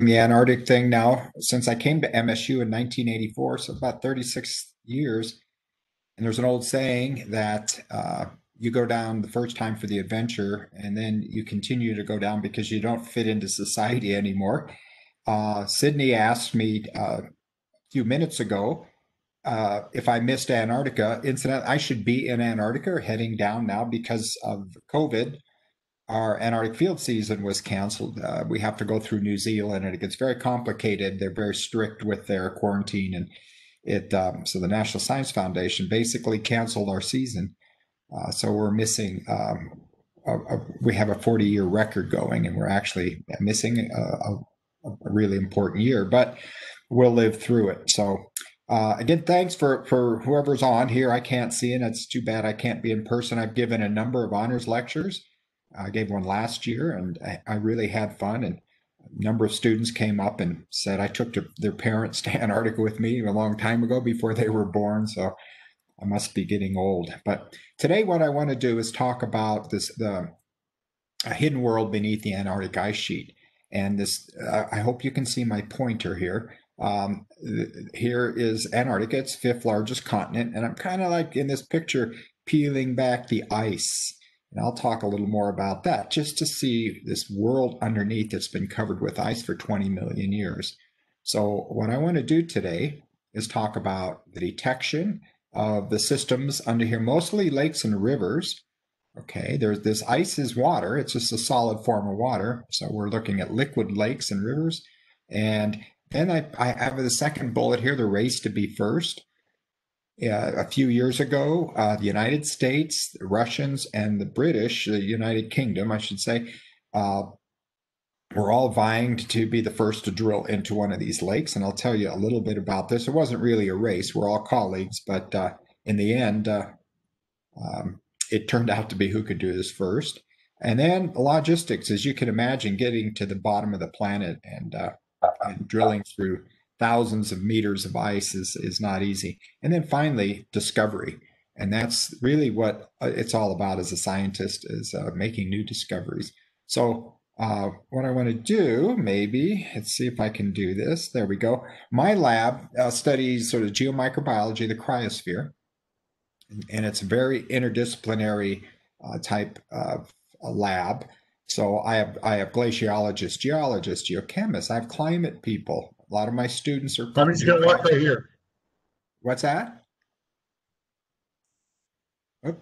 the Antarctic thing now since I came to MSU in 1984, so about 36 years. And there's an old saying that uh, you go down the first time for the adventure, and then you continue to go down because you don't fit into society anymore. Uh, Sydney asked me uh, a few minutes ago uh, if I missed Antarctica. Incident, I should be in Antarctica heading down now because of COVID our Antarctic field season was canceled. Uh, we have to go through New Zealand, and it gets very complicated. They're very strict with their quarantine, and it um, so the National Science Foundation basically canceled our season. Uh, so we're missing. Um, a, a, we have a 40 year record going, and we're actually missing a, a really important year, but we'll live through it. So. Uh, again, thanks for for whoever's on here. I can't see and It's too bad I can't be in person. I've given a number of honors lectures I gave one last year and I, I really had fun. And a number of students came up and said I took to their parents to Antarctica with me a long time ago before they were born. So I must be getting old. But today, what I want to do is talk about this the hidden world beneath the Antarctic ice sheet. And this, uh, I hope you can see my pointer here. Um, here is Antarctica, it's fifth largest continent, and I'm kind of like in this picture peeling back the ice and I'll talk a little more about that just to see this world underneath that's been covered with ice for 20 million years. So, what I want to do today is talk about the detection of the systems under here, mostly lakes and rivers. Okay, there's this ice is water, it's just a solid form of water. So, we're looking at liquid lakes and rivers. And then I, I have the second bullet here the race to be first uh, a few years ago, uh, the United States, the Russians, and the British, the United Kingdom, I should say, uh, were all vying to be the first to drill into one of these lakes. And I'll tell you a little bit about this. It wasn't really a race, we're all colleagues, but uh, in the end, uh, um, it turned out to be who could do this first. And then logistics, as you can imagine, getting to the bottom of the planet and, and drilling through thousands of meters of ice is, is not easy. And then finally, discovery. And that's really what uh, it's all about as a scientist is uh, making new discoveries. So uh, what I want to do, maybe, let's see if I can do this. There we go. My lab uh, studies sort of geomicrobiology, the cryosphere, and it's a very interdisciplinary uh, type of lab. So I have I have glaciologists, geologists, geochemists. I have climate people, a lot of my students are. Somebody's got what right here. What's that? Oh.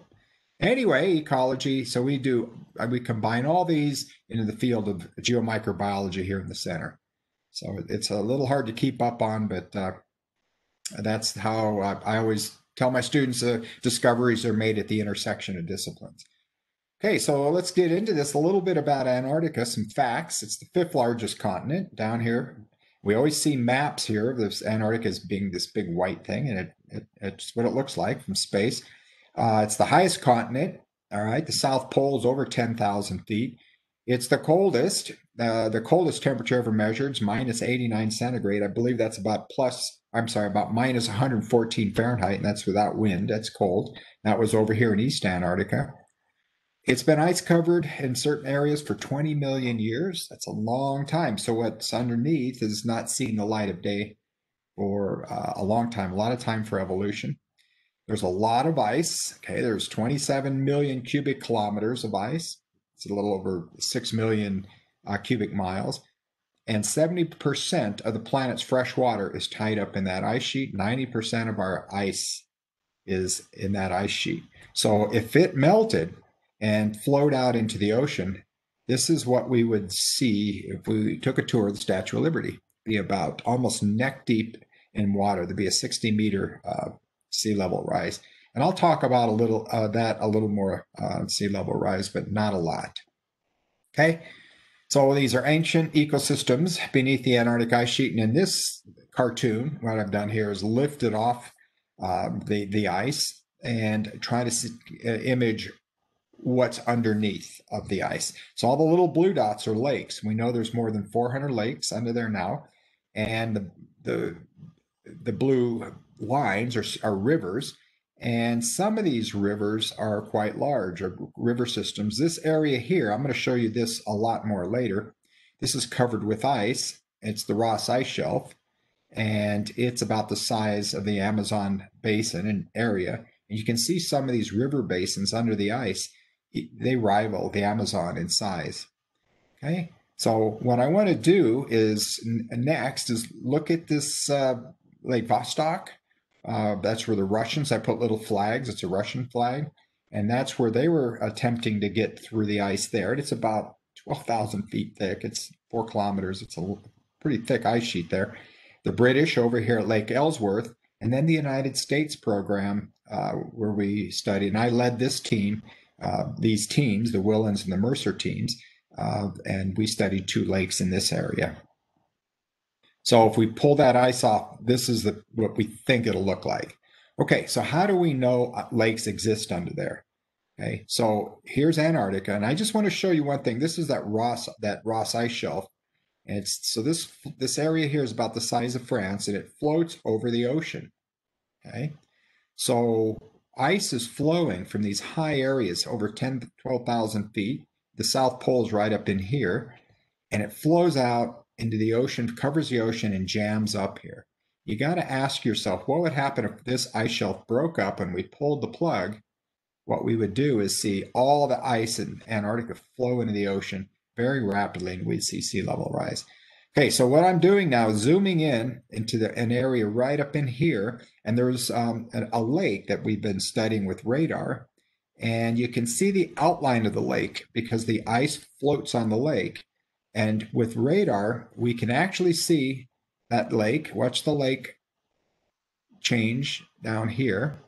Anyway, ecology. So we do uh, we combine all these into the field of geomicrobiology here in the center. So it's a little hard to keep up on, but uh, that's how I, I always tell my students uh, discoveries are made at the intersection of disciplines. Okay, so let's get into this a little bit about Antarctica, some facts. It's the fifth largest continent down here we always see maps here of this Antarctica as being this big white thing, and it, it, it's what it looks like from space. Uh, it's the highest continent. All right, the South Pole is over 10,000 feet. It's the coldest. Uh, the coldest temperature ever measured is minus 89 centigrade. I believe that's about plus, I'm sorry, about minus 114 Fahrenheit, and that's without wind. That's cold. That was over here in East Antarctica. It's been ice covered in certain areas for 20 million years. That's a long time. So what's underneath is not seeing the light of day for uh, a long time, a lot of time for evolution. There's a lot of ice. Okay, there's 27 million cubic kilometers of ice. It's a little over 6 million uh, cubic miles. And 70% of the planet's fresh water is tied up in that ice sheet. 90% of our ice is in that ice sheet. So if it melted, and flowed out into the ocean, this is what we would see if we took a tour of the Statue of Liberty. Be about almost neck deep in water. There'd be a 60 meter uh, sea level rise, and I'll talk about a little uh, that a little more uh, sea level rise, but not a lot. Okay, so these are ancient ecosystems beneath the Antarctic ice sheet, and in this cartoon, what I've done here is lifted off um, the the ice and try to see, uh, image what's underneath of the ice. So all the little blue dots are lakes. We know there's more than 400 lakes under there now, and the the, the blue lines are, are rivers. And some of these rivers are quite large, or river systems. This area here, I'm going to show you this a lot more later. This is covered with ice. It's the Ross Ice Shelf, and it's about the size of the Amazon basin and area. And you can see some of these river basins under the ice, they rival the Amazon in size. Okay, so what I want to do is next is look at this uh, Lake Vostok. Uh, that's where the Russians, I put little flags, it's a Russian flag. And that's where they were attempting to get through the ice there. And it's about 12,000 feet thick. It's four kilometers. It's a pretty thick ice sheet there. The British over here at Lake Ellsworth, and then the United States program uh, where we studied. And I led this team, uh, these teams, the Whillans and the Mercer teams, uh, and we studied two lakes in this area. So if we pull that ice off, this is the, what we think it'll look like. Okay, so how do we know uh, lakes exist under there? Okay, so here's Antarctica, and I just want to show you one thing. This is that Ross that Ross ice shelf, and it's so this this area here is about the size of France, and it floats over the ocean. Okay, so ice is flowing from these high areas over 10 12,000 feet. The South Pole is right up in here, and it flows out into the ocean, covers the ocean, and jams up here you got to ask yourself what would happen if this ice shelf broke up and we pulled the plug? What we would do is see all the ice in Antarctica flow into the ocean very rapidly, and we'd see sea level rise. Okay, so what I'm doing now is zooming in into the, an area right up in here, and there's um, a, a lake that we've been studying with radar, and you can see the outline of the lake because the ice floats on the lake. And with radar, we can actually see that lake. Watch the lake change down here.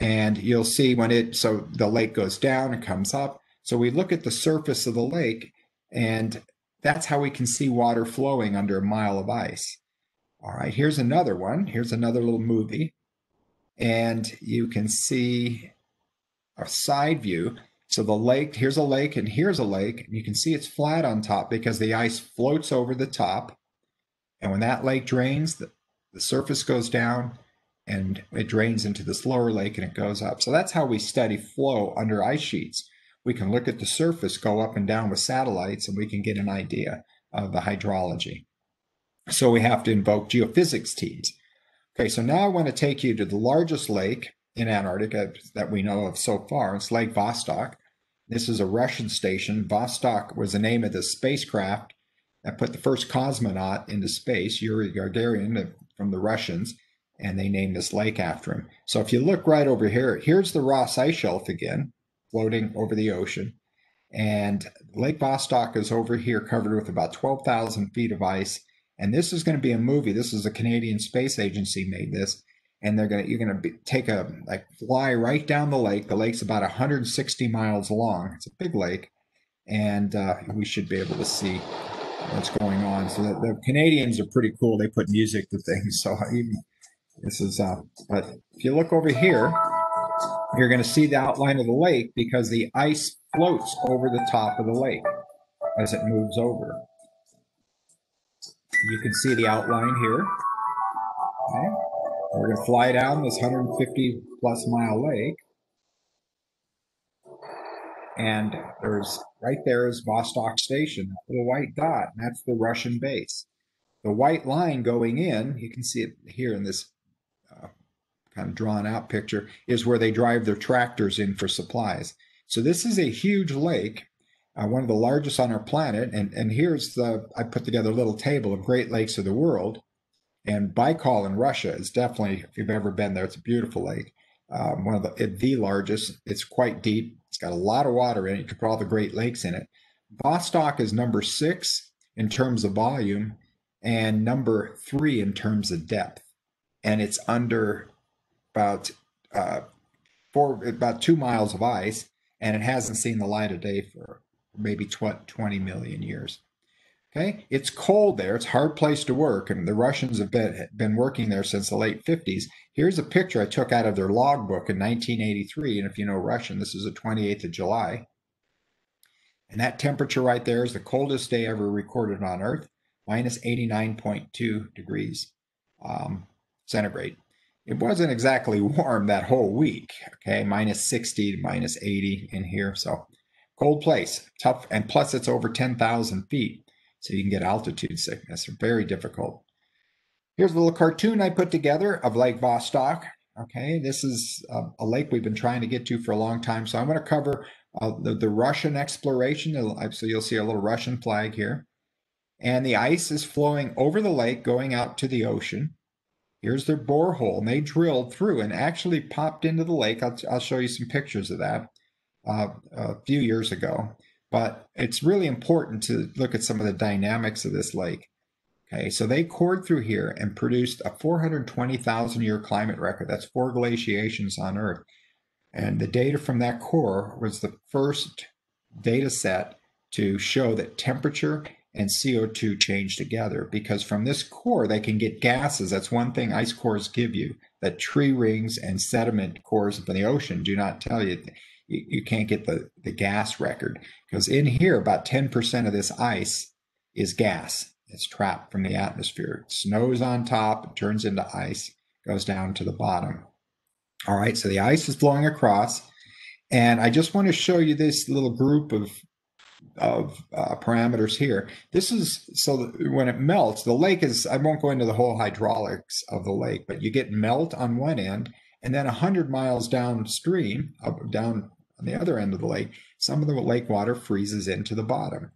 And you'll see when it, so the lake goes down and comes up. So we look at the surface of the lake and that's how we can see water flowing under a mile of ice. All right, here's another one. Here's another little movie. And you can see a side view. So the lake, here's a lake and here's a lake. And you can see it's flat on top because the ice floats over the top. And when that lake drains, the, the surface goes down and it drains into this lower lake and it goes up. So that's how we study flow under ice sheets. We can look at the surface go up and down with satellites and we can get an idea of the hydrology. So we have to invoke geophysics teams. Okay, so now I want to take you to the largest lake in Antarctica that we know of so far. It's Lake Vostok. This is a Russian station. Vostok was the name of the spacecraft that put the first cosmonaut into space, Yuri Gagarin from the Russians, and they named this lake after him. So if you look right over here, here's the Ross Ice Shelf again, floating over the ocean. And Lake Vostok is over here covered with about 12,000 feet of ice. And this is going to be a movie. This is a Canadian Space Agency made this. And they're going to, you're going to be, take a, like fly right down the lake. The lake's about 160 miles long. It's a big lake. And uh, we should be able to see what's going on. So the, the, Canadians are pretty cool. They put music to things. So even this is, uh, but if you look over here, you're going to see the outline of the lake because the ice floats over the top of the lake as it moves over. You can see the outline here. Okay. We're going to fly down this 150 plus mile lake. And there's right there is Vostok Station, little white dot, and that's the Russian base. The white line going in, you can see it here in this kind of drawn out picture, is where they drive their tractors in for supplies. So this is a huge lake, uh, one of the largest on our planet. And, and here's the, I put together a little table of Great Lakes of the world. And Baikal in Russia is definitely, if you've ever been there, it's a beautiful lake. Um, one of the, the largest. It's quite deep. It's got a lot of water in it. You could put all the Great Lakes in it. Vostok is number six in terms of volume and number three in terms of depth. And it's under about uh, four, about two miles of ice, and it hasn't seen the light of day for maybe 20 million years. Okay, it's cold there. It's a hard place to work, and the Russians have been, been working there since the late 50s. Here's a picture I took out of their logbook in 1983, and if you know Russian, this is the 28th of July. And that temperature right there is the coldest day ever recorded on Earth, minus 89.2 degrees um, centigrade. It wasn't exactly warm that whole week, okay, minus 60 to minus 80 in here. So cold place, tough, and plus it's over 10,000 feet. So you can get altitude sickness. Very difficult. Here's a little cartoon I put together of Lake Vostok. Okay, this is a, a lake we've been trying to get to for a long time. So I'm going to cover uh, the, the Russian exploration. So you'll see a little Russian flag here. And the ice is flowing over the lake, going out to the ocean. Here's their borehole, and they drilled through and actually popped into the lake. I'll, I'll show you some pictures of that uh, a few years ago. But it's really important to look at some of the dynamics of this lake. Okay, so they cored through here and produced a 420,000 year climate record. That's four glaciations on Earth. And the data from that core was the first data set to show that temperature and CO2 change together because from this core they can get gases. That's one thing ice cores give you that tree rings and sediment cores from the ocean do not tell you. You, you can't get the, the gas record because in here about 10% of this ice is gas. It's trapped from the atmosphere. It snows on top, turns into ice, goes down to the bottom. All right, so the ice is flowing across. And I just want to show you this little group of of uh, parameters here. This is so when it melts, the lake is, I won't go into the whole hydraulics of the lake, but you get melt on one end, and then 100 miles downstream, up, down on the other end of the lake, some of the lake water freezes into the bottom.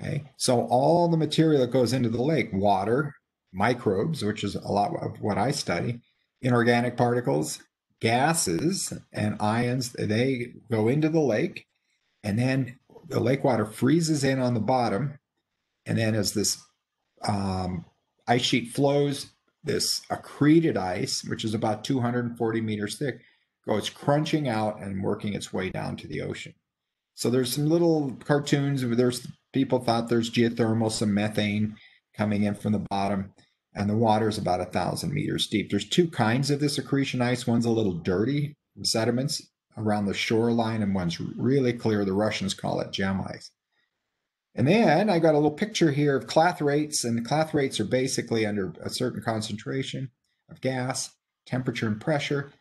Okay, so all the material that goes into the lake, water, microbes, which is a lot of what I study, inorganic particles, gases, and ions, they go into the lake. And then the lake water freezes in on the bottom, and then as this um, ice sheet flows, this accreted ice, which is about 240 meters thick, goes crunching out and working its way down to the ocean. So there's some little cartoons. There's people thought there's geothermal, some methane coming in from the bottom, and the water is about a thousand meters deep. There's two kinds of this accretion ice. One's a little dirty sediments, around the shoreline, and one's really clear. The Russians call it gem ice. And then I got a little picture here of clathrates, and clathrates are basically under a certain concentration of gas, temperature, and pressure.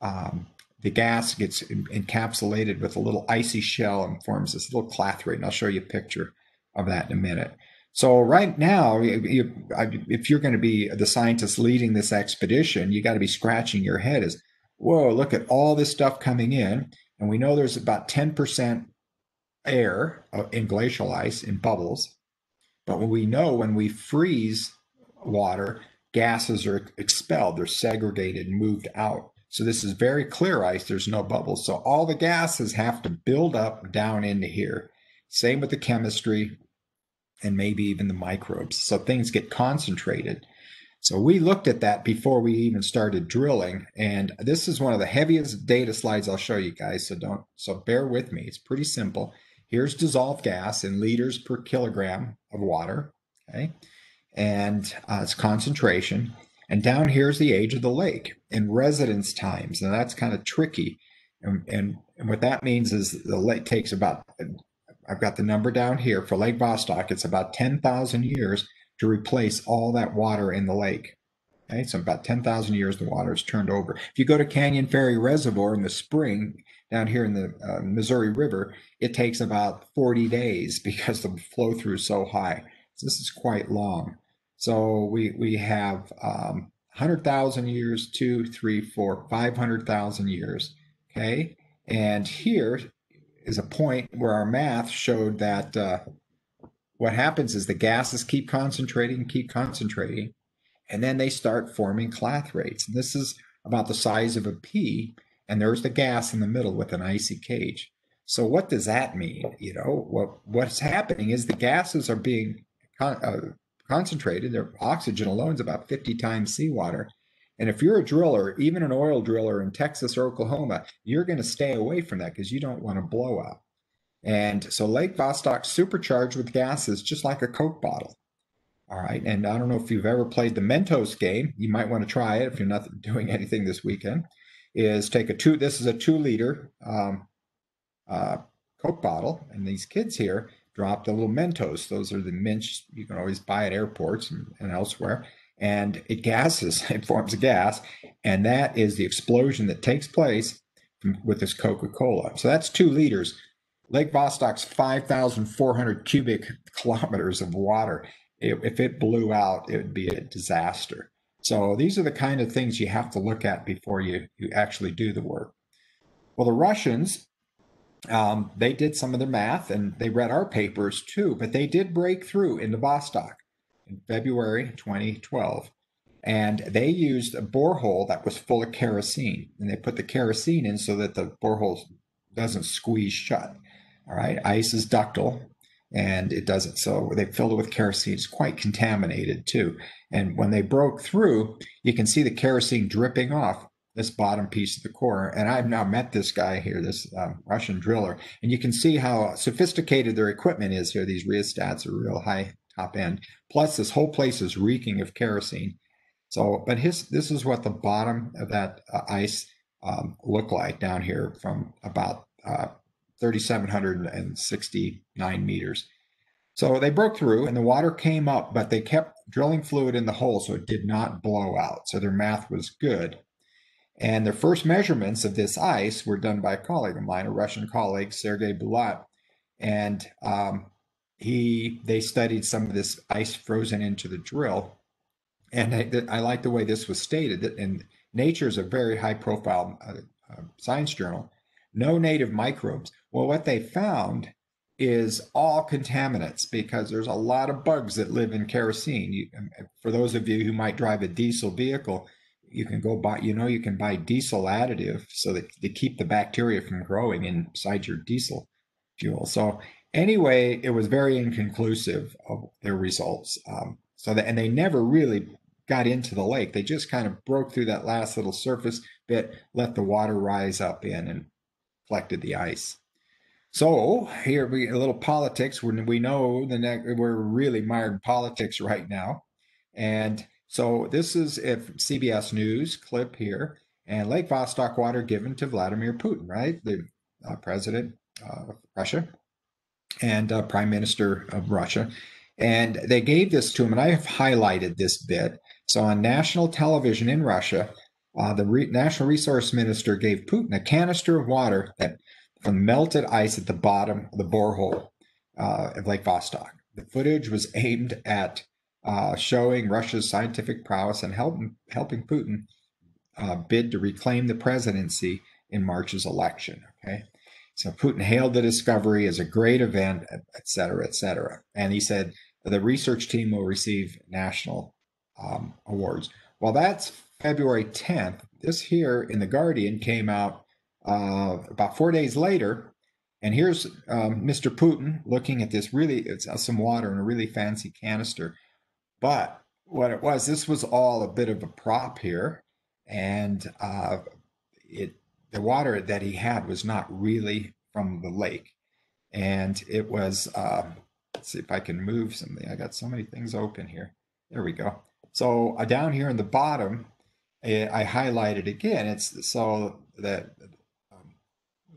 Um, the gas gets encapsulated with a little icy shell and forms this little clathrate. And I'll show you a picture of that in a minute. So right now, if you're going to be the scientist leading this expedition, you got to be scratching your head as whoa, look at all this stuff coming in. And we know there's about 10% air uh, in glacial ice in bubbles. But we know when we freeze water, gases are expelled, they're segregated and moved out. So this is very clear ice, there's no bubbles. So all the gases have to build up down into here. Same with the chemistry and maybe even the microbes. So things get concentrated. So we looked at that before we even started drilling. And this is one of the heaviest data slides I'll show you guys. So don't, so bear with me. It's pretty simple. Here's dissolved gas in liters per kilogram of water. Okay. And uh, its concentration. And down here's the age of the lake in residence times. And that's kind of tricky. And, and, and what that means is the lake takes about, I've got the number down here for Lake Vostok. It's about 10,000 years to replace all that water in the lake. Okay, so about 10,000 years the water is turned over. If you go to Canyon Ferry Reservoir in the spring down here in the uh, Missouri River, it takes about 40 days because the flow through is so high. So this is quite long. So we we have um, 100,000 years, two, three, four, 500,000 years. Okay, and here is a point where our math showed that uh, what happens is the gases keep concentrating, keep concentrating, and then they start forming clathrates. And this is about the size of a pea, and there's the gas in the middle with an icy cage. So what does that mean? You know, what what's happening is the gases are being con- uh, concentrated. Their oxygen alone is about 50 times seawater. And if you're a driller, even an oil driller in Texas or Oklahoma, you're going to stay away from that because you don't want to blow up. And so Lake Vostok supercharged with gases, just like a Coke bottle. All right. And I don't know if you've ever played the Mentos game. You might want to try it if you're not doing anything this weekend. Is take a two, this is a two liter um, uh, Coke bottle. And these kids here dropped the little Mentos. Those are the mints you can always buy at airports and, and elsewhere. And it gases, it forms a gas. And that is the explosion that takes place with this Coca Cola. So that's two liters Lake Vostok's 5,400 cubic kilometers of water. It, if it blew out, it would be a disaster. So these are the kind of things you have to look at before you, you actually do the work. Well, the Russians, um, they did some of their math and they read our papers too, but they did break through into Vostok in February 2012. And they used a borehole that was full of kerosene. And they put the kerosene in so that the borehole doesn't squeeze shut. All right. Ice is ductile and it doesn't. So they filled it with kerosene. It's quite contaminated too. And when they broke through, you can see the kerosene dripping off this bottom piece of the core. And I've now met this guy here, this um, Russian driller, and you can see how sophisticated their equipment is here. These rheostats are real high top end. Plus, this whole place is reeking of kerosene. So, but his this is what the bottom of that uh, ice um, like down here from about uh, 3,769 meters. So they broke through and the water came up, but they kept drilling fluid in the hole so it did not blow out. So their math was good. And their first measurements of this ice were done by a colleague of mine, a Russian colleague, Sergei Bulat. And um, he they studied some of this ice frozen into the drill. And I, I like the way this was stated that in Nature is a very high profile uh, uh, science journal. No native microbes. Well, what they found is all contaminants because there's a lot of bugs that live in kerosene. You, um, for those of you who might drive a diesel vehicle, you can go buy, you know, you can buy diesel additive so that to keep the bacteria from growing inside your diesel fuel. So anyway, it was very inconclusive of their results. Um, so that, and they never really got into the lake. They just kind of broke through that last little surface bit, let the water rise up in and collected the ice. So here we a little politics. When we know the we're really mired in politics right now, and so this is if CBS News clip here, and Lake Vostok water given to Vladimir Putin, right, the uh, president of Russia and uh, prime minister of Russia, and they gave this to him, and I have highlighted this bit. So on national television in Russia, uh, the re- national resource minister gave Putin a canister of water that from melted ice at the bottom of the borehole uh, of Lake Vostok. The footage was aimed at uh, showing Russia's scientific prowess and helping helping Putin uh, bid to reclaim the presidency in March's election. Okay, so Putin hailed the discovery as a great event, et cetera, et cetera, and he said the research team will receive national um, awards. Well, that's February 10th. This here in The Guardian came out uh, about four days later. And here's um, Mr. Putin looking at this really, it's uh, some water in a really fancy canister. But what it was, this was all a bit of a prop here. And uh, it, the water that he had was not really from the lake. And it was, uh, let's see if I can move something. I got so many things open here. There we go. So uh, down here in the bottom, eh, I highlighted again. It's so that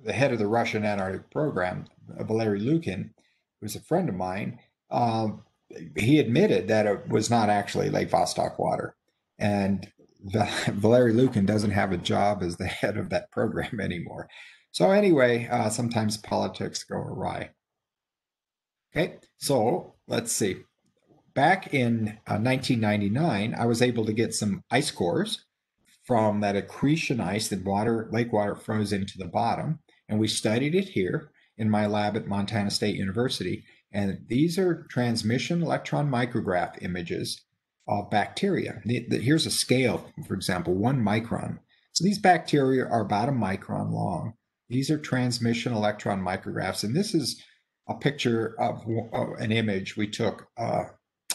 the head of the Russian Antarctic program, Valery Lukin, who's a friend of mine, um, he admitted that it was not actually Lake Vostok water. And Valery Lukin doesn't have a job as the head of that program anymore. So anyway, uh, sometimes politics go awry. Okay, so let's see back in uh, 1999, I was able to get some ice cores from that accretion ice that water, lake water froze into the bottom. And we studied it here in my lab at Montana State University. And these are transmission electron micrograph images of bacteria. Here's a scale, for example, one micron. So these bacteria are about a micron long. These are transmission electron micrographs. And this is a picture of, an image we took uh,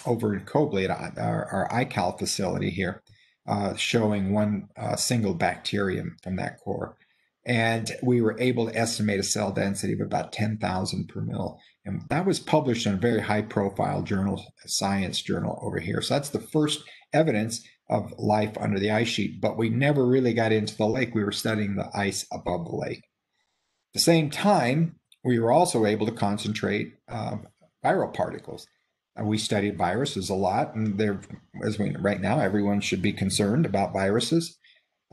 over in Cobleigh at our, our ICAL facility here, uh, showing one uh, single bacterium from that core. And we were able to estimate a cell density of about 10,000 per mil. And that was published in a very high profile journal, science journal over here. So that's the first evidence of life under the ice sheet. But we never really got into the lake. We were studying the ice above the lake. At the same time, we were also able to concentrate uh, viral particles. We studied viruses a lot, and they're as we right now, everyone should be concerned about viruses.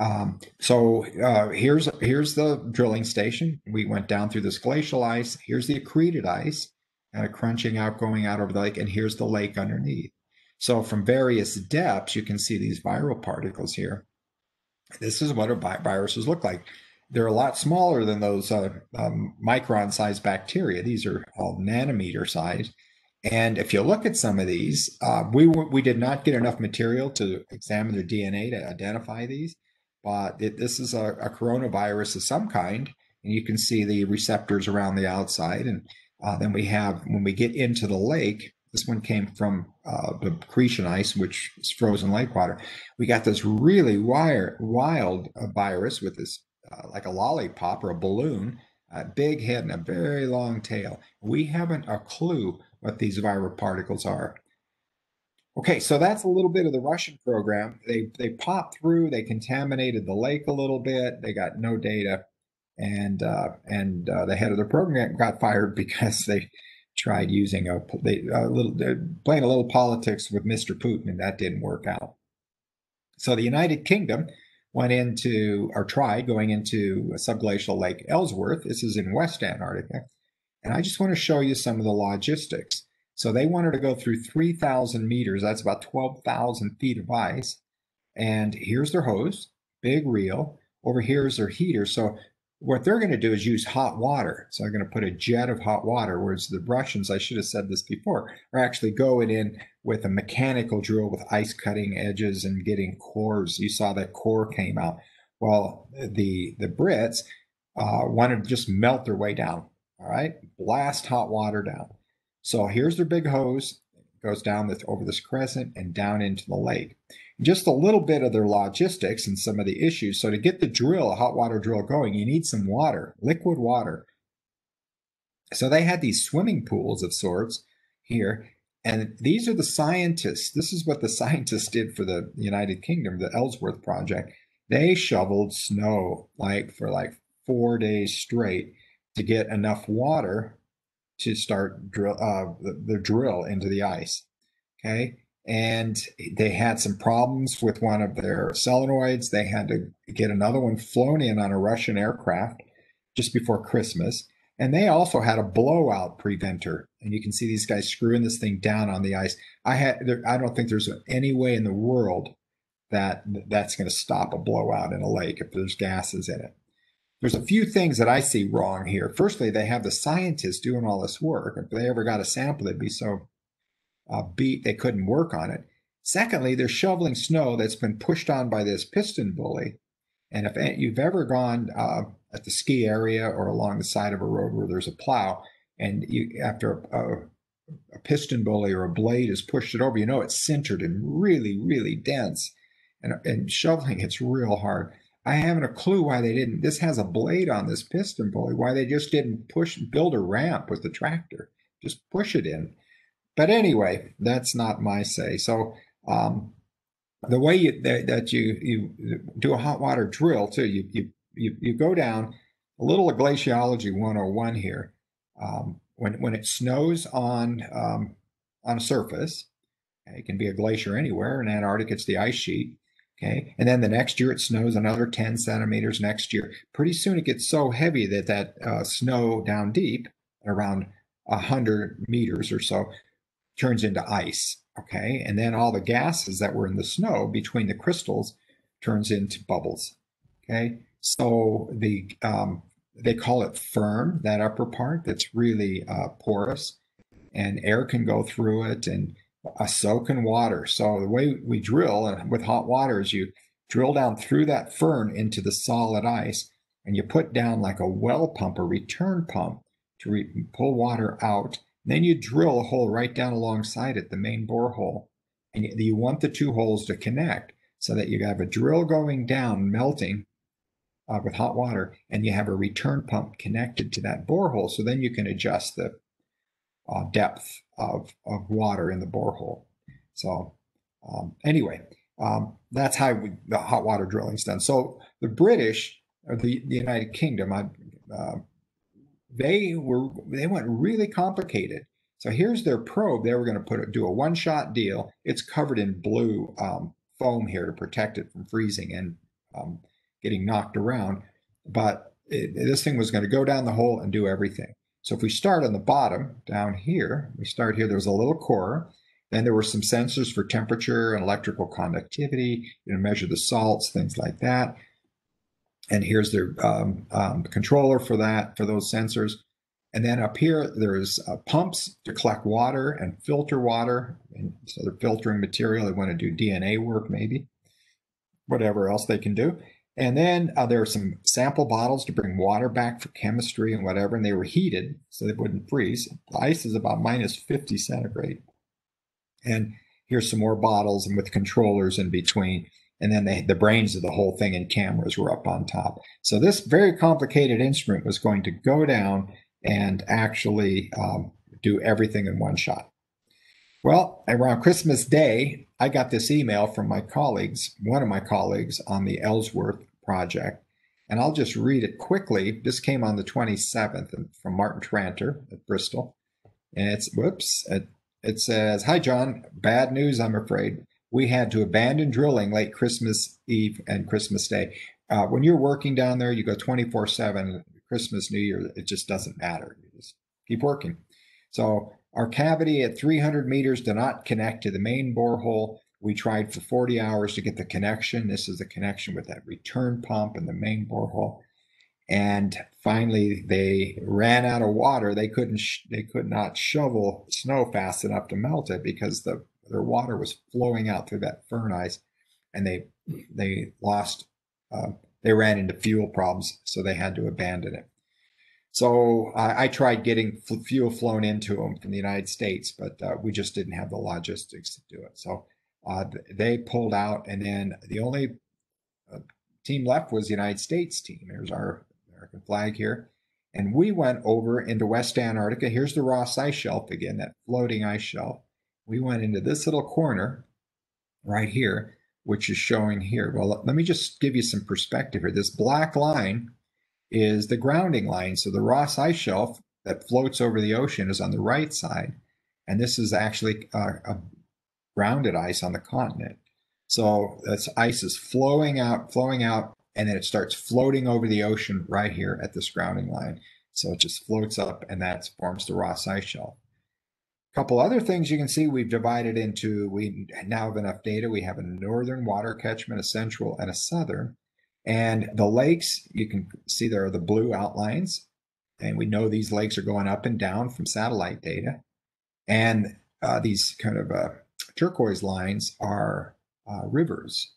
Um, so uh, here's here's the drilling station. We went down through this glacial ice. Here's the accreted ice, kind of crunching out, going out over the lake, and here's the lake underneath. So from various depths, you can see these viral particles here. This is what a viruses look like. They're a lot smaller than those uh, um, micron-sized bacteria. These are all nanometer size. And if you look at some of these, uh, we we did not get enough material to examine their DNA to identify these but it, this is a, a, coronavirus of some kind, and you can see the receptors around the outside. And uh, then we have, when we get into the lake, this one came from uh, the accretion ice, which is frozen lake water. We got this really wire, wild uh, virus with this, uh, like a lollipop or a balloon, a big head and a very long tail. We haven't a clue what these viral particles are. Okay, so that's a little bit of the Russian program. They they popped through, they contaminated the lake a little bit. They got no data, and uh, and uh, the head of the program got fired because they tried using a, they, a little playing a little politics with Mr. Putin, and that didn't work out. So the United Kingdom went into or tried going into subglacial Lake Ellsworth. This is in West Antarctica, and I just want to show you some of the logistics. So they wanted to go through 3,000 meters. That's about 12,000 feet of ice. And here's their hose, big reel. Over here is their heater. So what they're going to do is use hot water. So they're going to put a jet of hot water, whereas the Russians, I should have said this before, are actually going in with a mechanical drill with ice cutting edges and getting cores. You saw that core came out. Well, the the Brits uh, wanted to just melt their way down. All right, blast hot water down. So here's their big hose, it goes down this, over this crescent and down into the lake. Just a little bit of their logistics and some of the issues. So to get the drill, a hot water drill going, you need some water, liquid water. So they had these swimming pools of sorts here. And these are the scientists. This is what the scientists did for the United Kingdom, the Ellsworth project. They shoveled snow like for like four days straight to get enough water to start drill uh, the, drill into the ice. Okay, and they had some problems with one of their solenoids. They had to get another one flown in on a Russian aircraft just before Christmas. And they also had a blowout preventer. And you can see these guys screwing this thing down on the ice. I had, I don't think there's any way in the world that that's going to stop a blowout in a lake if there's gases in it there's a few things that I see wrong here. Firstly, they have the scientists doing all this work. If they ever got a sample, they'd be so uh, beat they couldn't work on it. Secondly, they're shoveling snow that's been pushed on by this PistenBully. And if you've ever gone uh, at the ski area or along the side of a road where there's a plow, and you after a, a PistenBully or a blade has pushed it over, you know it's sintered and really, really dense. And, and shoveling it's real hard. I haven't a clue why they didn't. This has a blade on this PistenBully. Why they just didn't push, build a ramp with the tractor, just push it in. But anyway, that's not my say. So um, the way you, that, that, you you do a hot water drill too, you you you, you go down a little of glaciology 101 here. Um, when when it snows on um, on a surface, it can be a glacier anywhere. In Antarctica, it's the ice sheet. Okay. And then the next year it snows another 10 centimeters next year. Pretty soon it gets so heavy that that uh, snow down deep, around 100 meters or so, turns into ice. Okay. And then all the gases that were in the snow between the crystals turns into bubbles. Okay. So the, um, they call it firn, that upper part that's really uh, porous, and air can go through it and a soak in water. So the way we drill with hot water is you drill down through that firn into the solid ice and you put down like a well pump or return pump to re- pull water out. Then you drill a hole right down alongside it, the main borehole. And you, you want the two holes to connect so that you have a drill going down, melting uh, with hot water, and you have a return pump connected to that borehole. So then you can adjust the uh, depth of, of water in the borehole. So um, anyway, um, that's how we, the hot water drilling is done. So the British, or the, the United Kingdom, uh, they were they went really complicated. So here's their probe. They were going to put it, do a one shot deal. It's covered in blue um, foam here to protect it from freezing, and um, getting knocked around. But it, this thing was going to go down the hole and do everything. So if we start on the bottom down here, we start here, there's a little core. Then there were some sensors for temperature and electrical conductivity, you know, measure the salts, things like that. And here's the um, um, controller for that, for those sensors. And then up here, there's uh, pumps to collect water and filter water. And so they're filtering material. They want to do DNA work, maybe, whatever else they can do. And then uh, there are some sample bottles to bring water back for chemistry and whatever. And they were heated so they wouldn't freeze. The ice is about minus 50 centigrade. And here's some more bottles and with controllers in between. And then they, the brains of the whole thing and cameras were up on top. So this very complicated instrument was going to go down and actually um, do everything in one shot. Well, around Christmas Day, I got this email from my colleagues, one of my colleagues on the Ellsworth project, and I'll just read it quickly. This came on the 27th from Martin Tranter at Bristol. And it's, whoops, it, it says, Hi, John. Bad news, I'm afraid. We had to abandon drilling late Christmas Eve and Christmas Day. Uh, when you're working down there, you go 24 7, Christmas, New Year, it just doesn't matter. You just keep working. So our cavity at 300 meters did not connect to the main borehole. We tried for 40 hours to get the connection. This is the connection with that return pump and the main borehole. And finally, they ran out of water. They couldn't. they could not shovel snow fast enough to melt it because the their water was flowing out through that firn ice, and they they lost. Uh, they ran into fuel problems, so they had to abandon it. So I, tried getting fuel flown into them from the United States, but uh, we just didn't have the logistics to do it. So uh, they pulled out, and then the only uh, team left was the United States team. Here's our American flag here. And we went over into West Antarctica. Here's the Ross Ice Shelf again, that floating ice shelf. We went into this little corner right here, which is showing here. Well, let me just give you some perspective here. This black line is the grounding line. So the Ross Ice Shelf that floats over the ocean is on the right side. And this is actually uh, a grounded ice on the continent. So this ice is flowing out, flowing out, and then it starts floating over the ocean right here at this grounding line. So it just floats up, and that forms the Ross Ice Shelf. A couple other things you can see we've divided into, we now have enough data. We have a northern water catchment, a central, and a southern. And the lakes, you can see there are the blue outlines. And we know these lakes are going up and down from satellite data. And uh, these kind of uh, turquoise lines are uh, rivers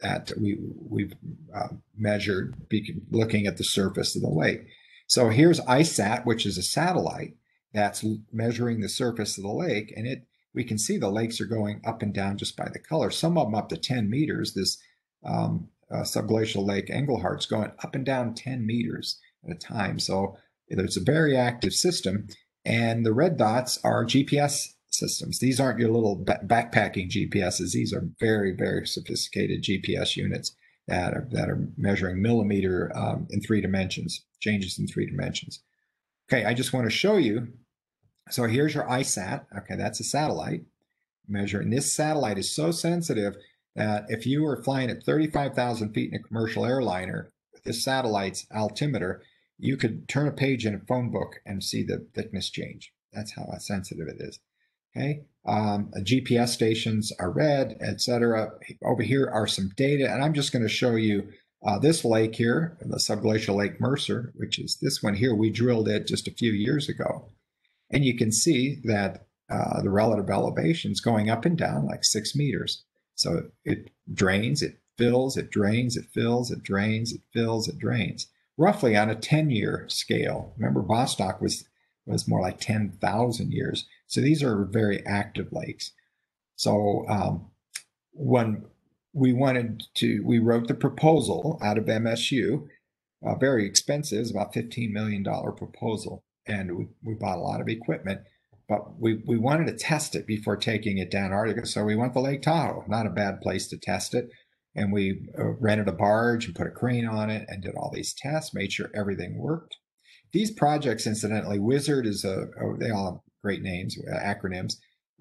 that we, we've uh, measured looking at the surface of the lake. So here's ICESat, which is a satellite that's measuring the surface of the lake. And it we can see the lakes are going up and down just by the color. Some of them up to 10 meters. This um, uh, subglacial lake Engelhardt's going up and down 10 meters at a time. So it's a very active system. And the red dots are GPS systems. These aren't your little backpacking GPSs. These are very, very sophisticated GPS units that are, that are measuring millimeter um, in three dimensions, changes in three dimensions. Okay, I just want to show you. So here's your ICESat. Okay, that's a satellite measuring. This satellite is so sensitive that if you were flying at 35,000 feet in a commercial airliner with this satellite's altimeter, you could turn a page in a phone book and see the thickness change. That's how sensitive it is. Okay, um, GPS stations are red, etc. Over here are some data, and I'm just going to show you uh, this lake here, the subglacial Lake Mercer, which is this one here. We drilled it just a few years ago, and you can see that uh, the relative elevation is going up and down like six meters. So it drains, it fills, it drains, it fills, it drains, it fills, it drains, roughly on a 10 year scale. Remember, Vostok was, was more like 10,000 years. So these are very active lakes. So um, when we wanted to, we wrote the proposal out of MSU, uh, very expensive, about $15 million proposal. And we, we bought a lot of equipment but we, we wanted to test it before taking it down Antarctica. So we went to Lake Tahoe, not a bad place to test it. And we uh, rented a barge and put a crane on it and did all these tests, made sure everything worked. These projects, incidentally, WISSARD is a, they all have great names, uh, acronyms.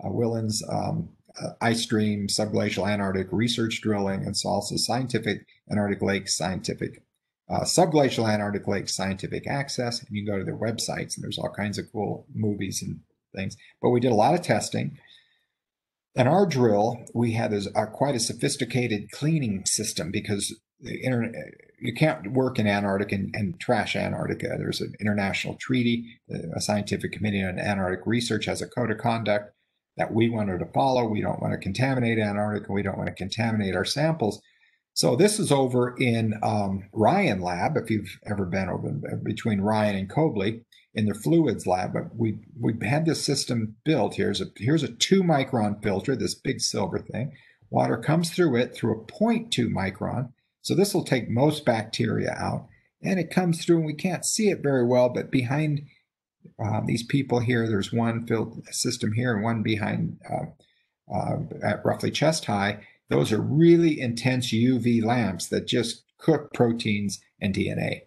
Uh, Whillans, um, uh, Ice Stream, Subglacial Antarctic Research Drilling, and SALSA Scientific Antarctic Lake Scientific, uh, Subglacial Antarctic Lake Scientific Access, and you can go to their websites, and there's all kinds of cool movies and things. But we did a lot of testing. In our drill, we had this, uh, quite a sophisticated cleaning system because the internet, you can't work in Antarctica and, and, trash Antarctica. There's an international treaty. A scientific committee on Antarctic research has a code of conduct that we wanted to follow. We don't want to contaminate Antarctica. We don't want to contaminate our samples. So this is over in um, Ryon Lab, if you've ever been over between Ryon and Cobleigh in their fluids lab. But we we had this system built. Here's a here's a two micron filter, this big silver thing. Water comes through it through a 0.2 micron. So this will take most bacteria out. And it comes through, and we can't see it very well, but behind uh, these people here, there's one filled system here and one behind uh, uh, at roughly chest high. Those are really intense UV lamps that just cook proteins and DNA.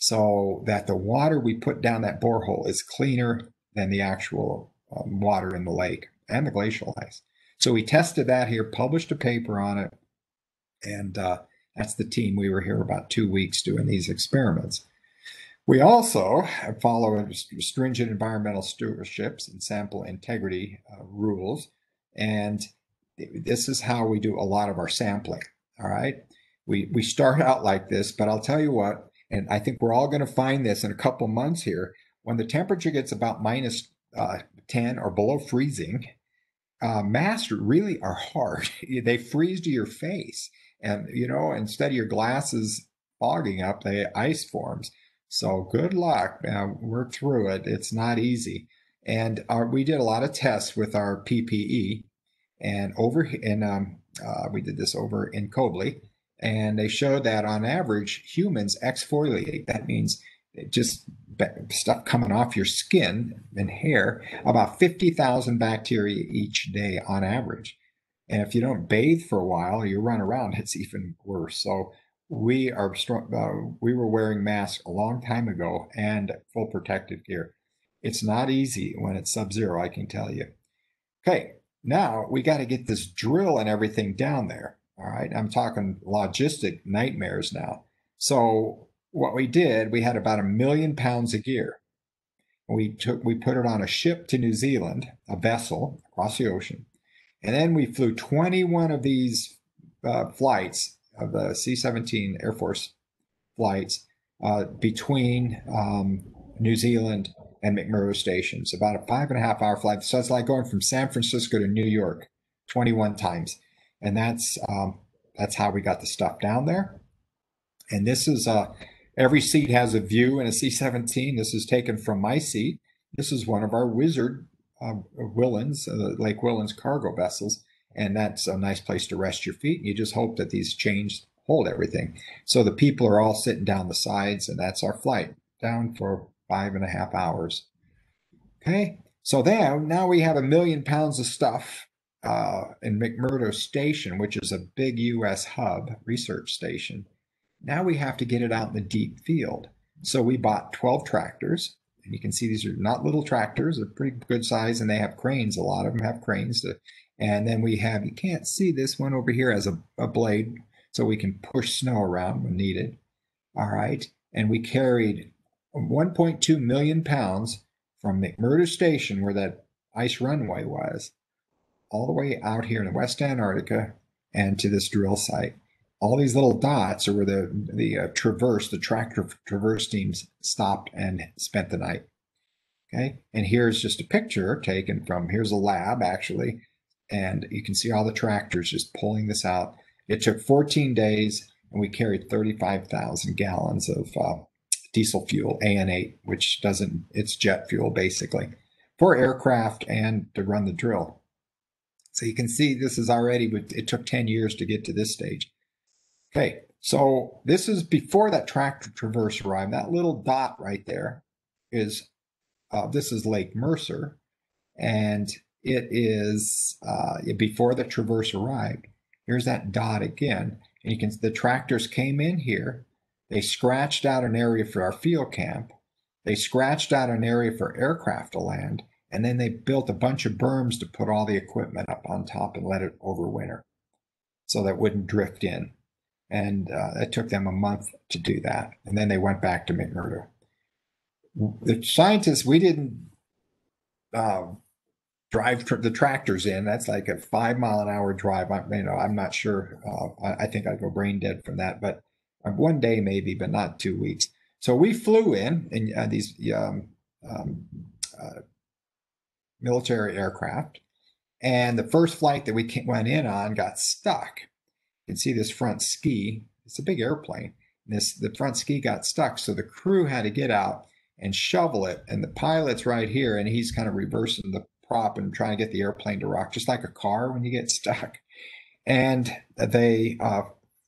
So that the water we put down that borehole is cleaner than the actual um, water in the lake and the glacial ice. So we tested that here, published a paper on it, and uh, that's the team. We were here about two weeks doing these experiments. We also follow stringent environmental stewardships and sample integrity uh, rules. And this is how we do a lot of our sampling. All right. We, we start out like this, but I'll tell you what, and I think we're all going to find this in a couple months here. When the temperature gets about minus, uh, 10 or below freezing, uh, masks really are hard. they freeze to your face. And, you know, instead of your glasses fogging up, the ice forms. So good luck. Uh, work through it. It's not easy. And our, we did a lot of tests with our PPE. And over in, um, uh, we did this over in Cobleigh. And they showed that on average, humans exfoliate. That means just stuff coming off your skin and hair, about 50,000 bacteria each day on average. And if you don't bathe for a while you run around, it's even worse. So we are uh, we were wearing masks a long time ago and full protective gear. It's not easy when it's sub-zero, I can tell you. Okay, now we got to get this drill and everything down there. All right, I'm talking logistic nightmares now. So what we did, we had about a million pounds of gear. We took we put it on a ship to New Zealand, a vessel across the ocean, and then we flew 21 of these uh, flights of the C-17 Air Force flights uh, between um, New Zealand and McMurdo stations, about a five and a half hour flight. So it's like going from San Francisco to New York 21 times. And that's um, that's how we got the stuff down there. And this is uh, every seat has a view in a C-17. This is taken from my seat. This is one of our WISSARD uh, Whillans, uh, Lake Whillans cargo vessels and that's a nice place to rest your feet. You just hope that these chains hold everything. So the people are all sitting down the sides, and that's our flight down for five and a half hours. Okay, so then now we have a million pounds of stuff uh, in McMurdo Station, which is a big U.S. hub research station. Now we have to get it out in the deep field. So we bought 12 tractors, and you can see these are not little tractors; they're pretty good size, and they have cranes. A lot of them have cranes to and then we have, you can't see this one over here as a, a blade, so we can push snow around when needed. All right. And we carried 1.2 million pounds from McMurdo Station, where that ice runway was, all the way out here in West Antarctica and to this drill site. All these little dots are where the, the uh, traverse, the tractor traverse teams stopped and spent the night. Okay. And here's just a picture taken from, here's a lab actually and you can see all the tractors just pulling this out. It took 14 days, and we carried 35,000 gallons of uh, diesel fuel, AN8, which doesn't, it's jet fuel basically, for aircraft and to run the drill. So you can see this is already, but it took 10 years to get to this stage. Okay, so this is before that tractor traverse arrived. That little dot right there is, uh, this is Lake Mercer. And it is uh, before the traverse arrived. Here's that dot again. And you can see the tractors came in here. They scratched out an area for our field camp. They scratched out an area for aircraft to land. And then they built a bunch of berms to put all the equipment up on top and let it overwinter so that wouldn't drift in. And uh, it took them a month to do that. And then they went back to McMurdo. The scientists, we didn't uh, drive tr- the tractors in. That's like a five mile an hour drive. I, you know, I'm not sure. Uh, I, I, think I'd go brain dead from that, but uh, one day maybe, but not two weeks. So we flew in and uh, these um, um, uh, military aircraft, and the first flight that we came, went in on got stuck. You can see this front ski. It's a big airplane. This the front ski got stuck, so the crew had to get out and shovel it. And the pilot's right here, and he's kind of reversing the prop and trying to get the airplane to rock, just like a car when you get stuck. And they uh,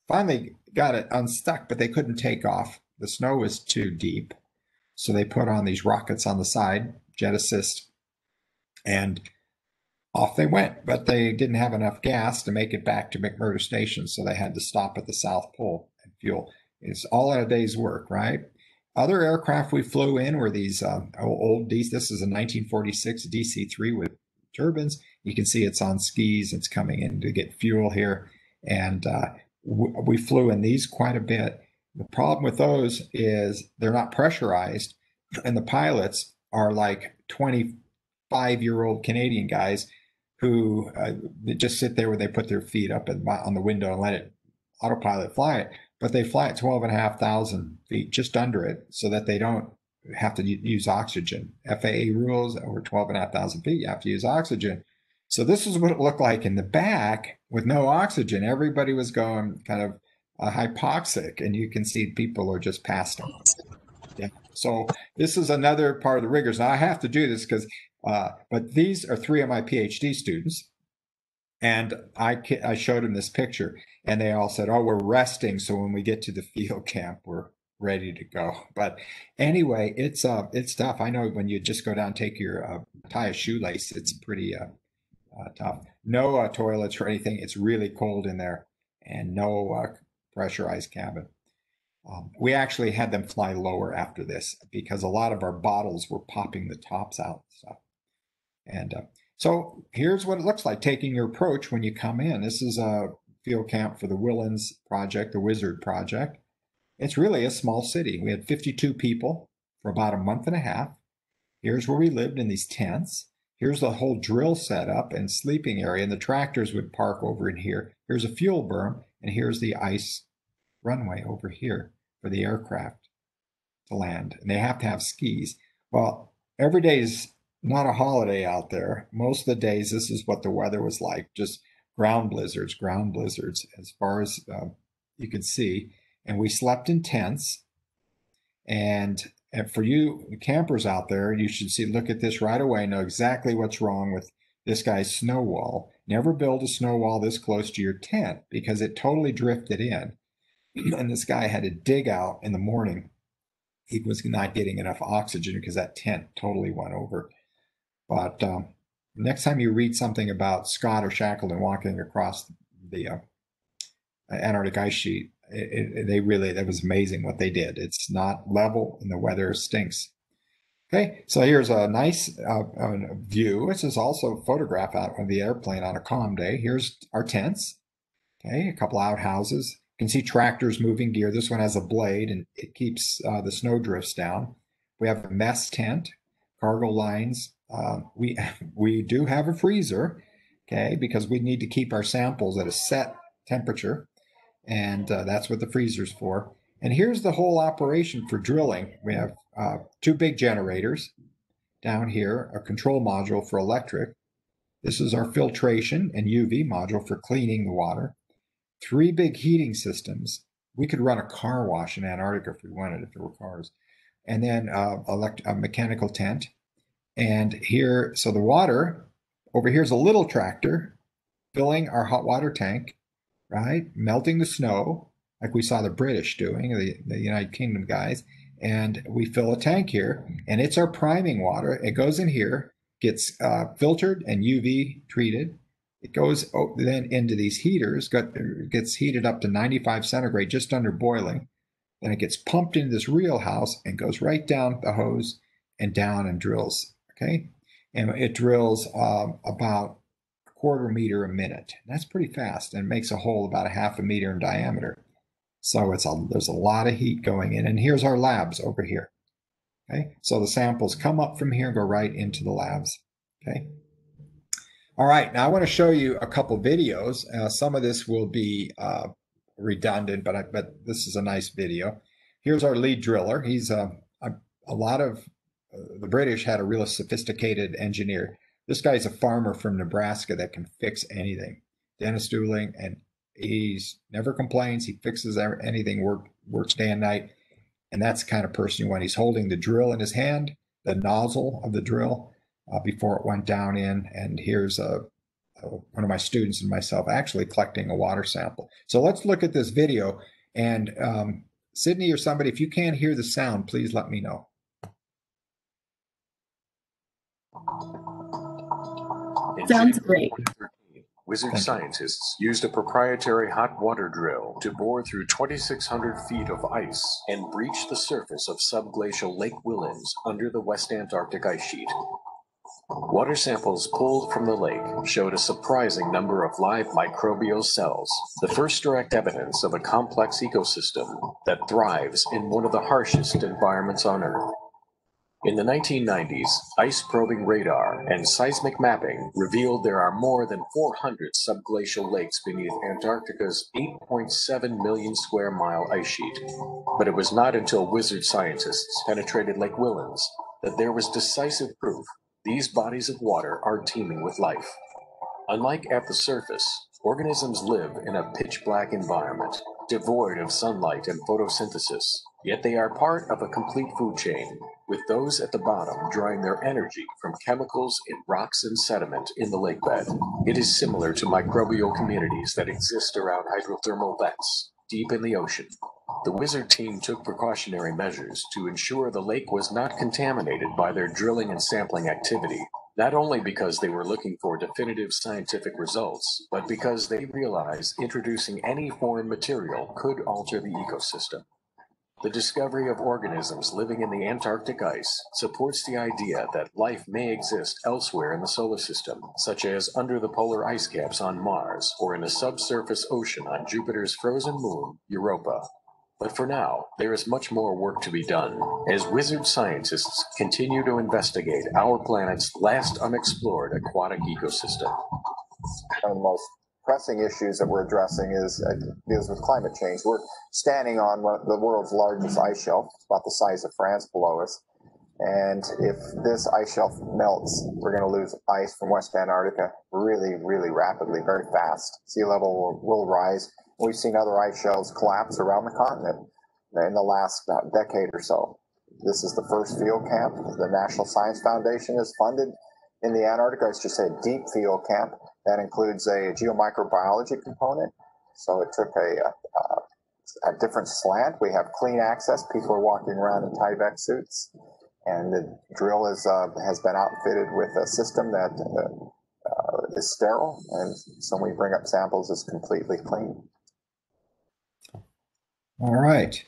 finally got it unstuck, but they couldn't take off. The snow was too deep. So they put on these rockets on the side, jet assist, and off they went. But they didn't have enough gas to make it back to McMurdo Station, so they had to stop at the South Pole and fuel. It's all in a day's work, right? Other aircraft we flew in were these uh, old DC. This is a 1946 DC-3 with turbines. You can see it's on skis. It's coming in to get fuel here, and uh, we flew in these quite a bit. The problem with those is they're not pressurized, and the pilots are like 25 year old Canadian guys who uh, just sit there where they put their feet up on the window and let it autopilot fly it but they fly at 12 and a half thousand feet, just under it, so that they don't have to use oxygen. FAA rules over 12 and a half thousand feet, you have to use oxygen. So this is what it looked like in the back with no oxygen. Everybody was going kind of uh, hypoxic, and you can see people are just passed. Yeah. So this is another part of the rigors. Now I have to do this because, uh, but these are three of my PhD students, and I I showed them this picture, and they all said, "Oh, we're resting, so when we get to the field camp, we're ready to go." But anyway, it's uh, it's tough. I know when you just go down, take your uh, tie a shoelace, it's pretty uh, uh tough. No uh, toilets or anything. It's really cold in there, and no uh, pressurized cabin. Um, we actually had them fly lower after this because a lot of our bottles were popping the tops out and stuff. And uh, so here's what it looks like taking your approach when you come in. This is a field camp for the Whillans project, the WISSARD project. It's really a small city. We had 52 people for about a month and a half. Here's where we lived in these tents. Here's the whole drill setup and sleeping area, and the tractors would park over in here. Here's a fuel berm, and here's the ice runway over here for the aircraft to land. And they have to have skis. Well, every day is not a holiday out there. Most of the days, this is what the weather was like just ground blizzards, ground blizzards, as far as uh, you could see. And we slept in tents. And, and for you campers out there, you should see, look at this right away, know exactly what's wrong with this guy's snow wall. Never build a snow wall this close to your tent because it totally drifted in. and this guy had to dig out in the morning. He was not getting enough oxygen because that tent totally went over. But um, next time you read something about Scott or Shackleton walking across the uh, Antarctic ice sheet, it, it, they really, that was amazing what they did. It's not level and the weather stinks. Okay, so here's a nice uh, uh, view. This is also a photograph out of the airplane on a calm day. Here's our tents. Okay, a couple outhouses. You can see tractors moving gear. This one has a blade and it keeps uh, the snow drifts down. We have a mess tent, cargo lines, uh, we we do have a freezer, okay, because we need to keep our samples at a set temperature, and uh, that's what the freezer's for. And here's the whole operation for drilling. We have uh, two big generators down here, a control module for electric. This is our filtration and UV module for cleaning the water. Three big heating systems. We could run a car wash in Antarctica if we wanted, if there were cars. And then uh, elect- a mechanical tent and here, so the water over here is a little tractor filling our hot water tank, right? Melting the snow, like we saw the British doing, the, the United Kingdom guys. And we fill a tank here, and it's our priming water. It goes in here, gets uh, filtered and UV treated. It goes then into these heaters, got, gets heated up to 95 centigrade, just under boiling. Then it gets pumped into this reel house and goes right down the hose and down and drills okay? And it drills um, about a quarter meter a minute. That's pretty fast and makes a hole about a half a meter in diameter. So it's a, there's a lot of heat going in. And here's our labs over here. Okay, so the samples come up from here go right into the labs. Okay. All right, now I want to show you a couple videos. Uh, some of this will be uh, redundant, but I, but this is a nice video. Here's our lead driller. He's uh, a, a lot of the British had a real sophisticated engineer. This guy's a farmer from Nebraska that can fix anything. Dennis Duling, and he's never complains. He fixes anything, work, works day and night. And that's the kind of person you want. He's holding the drill in his hand, the nozzle of the drill, uh, before it went down in. And here's a, a, one of my students and myself actually collecting a water sample. So let's look at this video. And um, Sydney or somebody, if you can't hear the sound, please let me know. Sounds great. WISSARD Thank scientists you. used a proprietary hot water drill to bore through 2,600 feet of ice and breach the surface of subglacial Lake Whillans under the West Antarctic ice sheet. Water samples pulled from the lake showed a surprising number of live microbial cells, the first direct evidence of a complex ecosystem that thrives in one of the harshest environments on Earth. In the 1990s, ice probing radar and seismic mapping revealed there are more than 400 subglacial lakes beneath Antarctica's 8.7 million square mile ice sheet. But it was not until WISSARD scientists penetrated Lake Whillans that there was decisive proof these bodies of water are teeming with life. Unlike at the surface, organisms live in a pitch black environment, devoid of sunlight and photosynthesis, yet they are part of a complete food chain, with those at the bottom drawing their energy from chemicals in rocks and sediment in the lakebed. It is similar to microbial communities that exist around hydrothermal vents, deep in the ocean. The WISSARD team took precautionary measures to ensure the lake was not contaminated by their drilling and sampling activity, not only because they were looking for definitive scientific results, but because they realized introducing any foreign material could alter the ecosystem. The discovery of organisms living in the Antarctic ice supports the idea that life may exist elsewhere in the solar system, such as under the polar ice caps on Mars or in a subsurface ocean on Jupiter's frozen moon, Europa. But for now, there is much more work to be done as WISSARD scientists continue to investigate our planet's last unexplored aquatic ecosystem. One of the most pressing issues that we're addressing is uh, deals with climate change. We're standing on the world's largest ice shelf, about the size of France below us. And if this ice shelf melts, we're going to lose ice from West Antarctica really, really rapidly, very fast. Sea level will, will rise. We've seen other ice shelves collapse around the continent in the last uh, decade or so. This is the first field camp the National Science Foundation has funded in the Antarctica. It's just a deep field camp that includes a geomicrobiology component. So it took a, a, a different slant. We have clean access. People are walking around in Tyvek suits. And the drill is, uh, has been outfitted with a system that uh, uh, is sterile. And so when we bring up samples, it's completely clean. All right.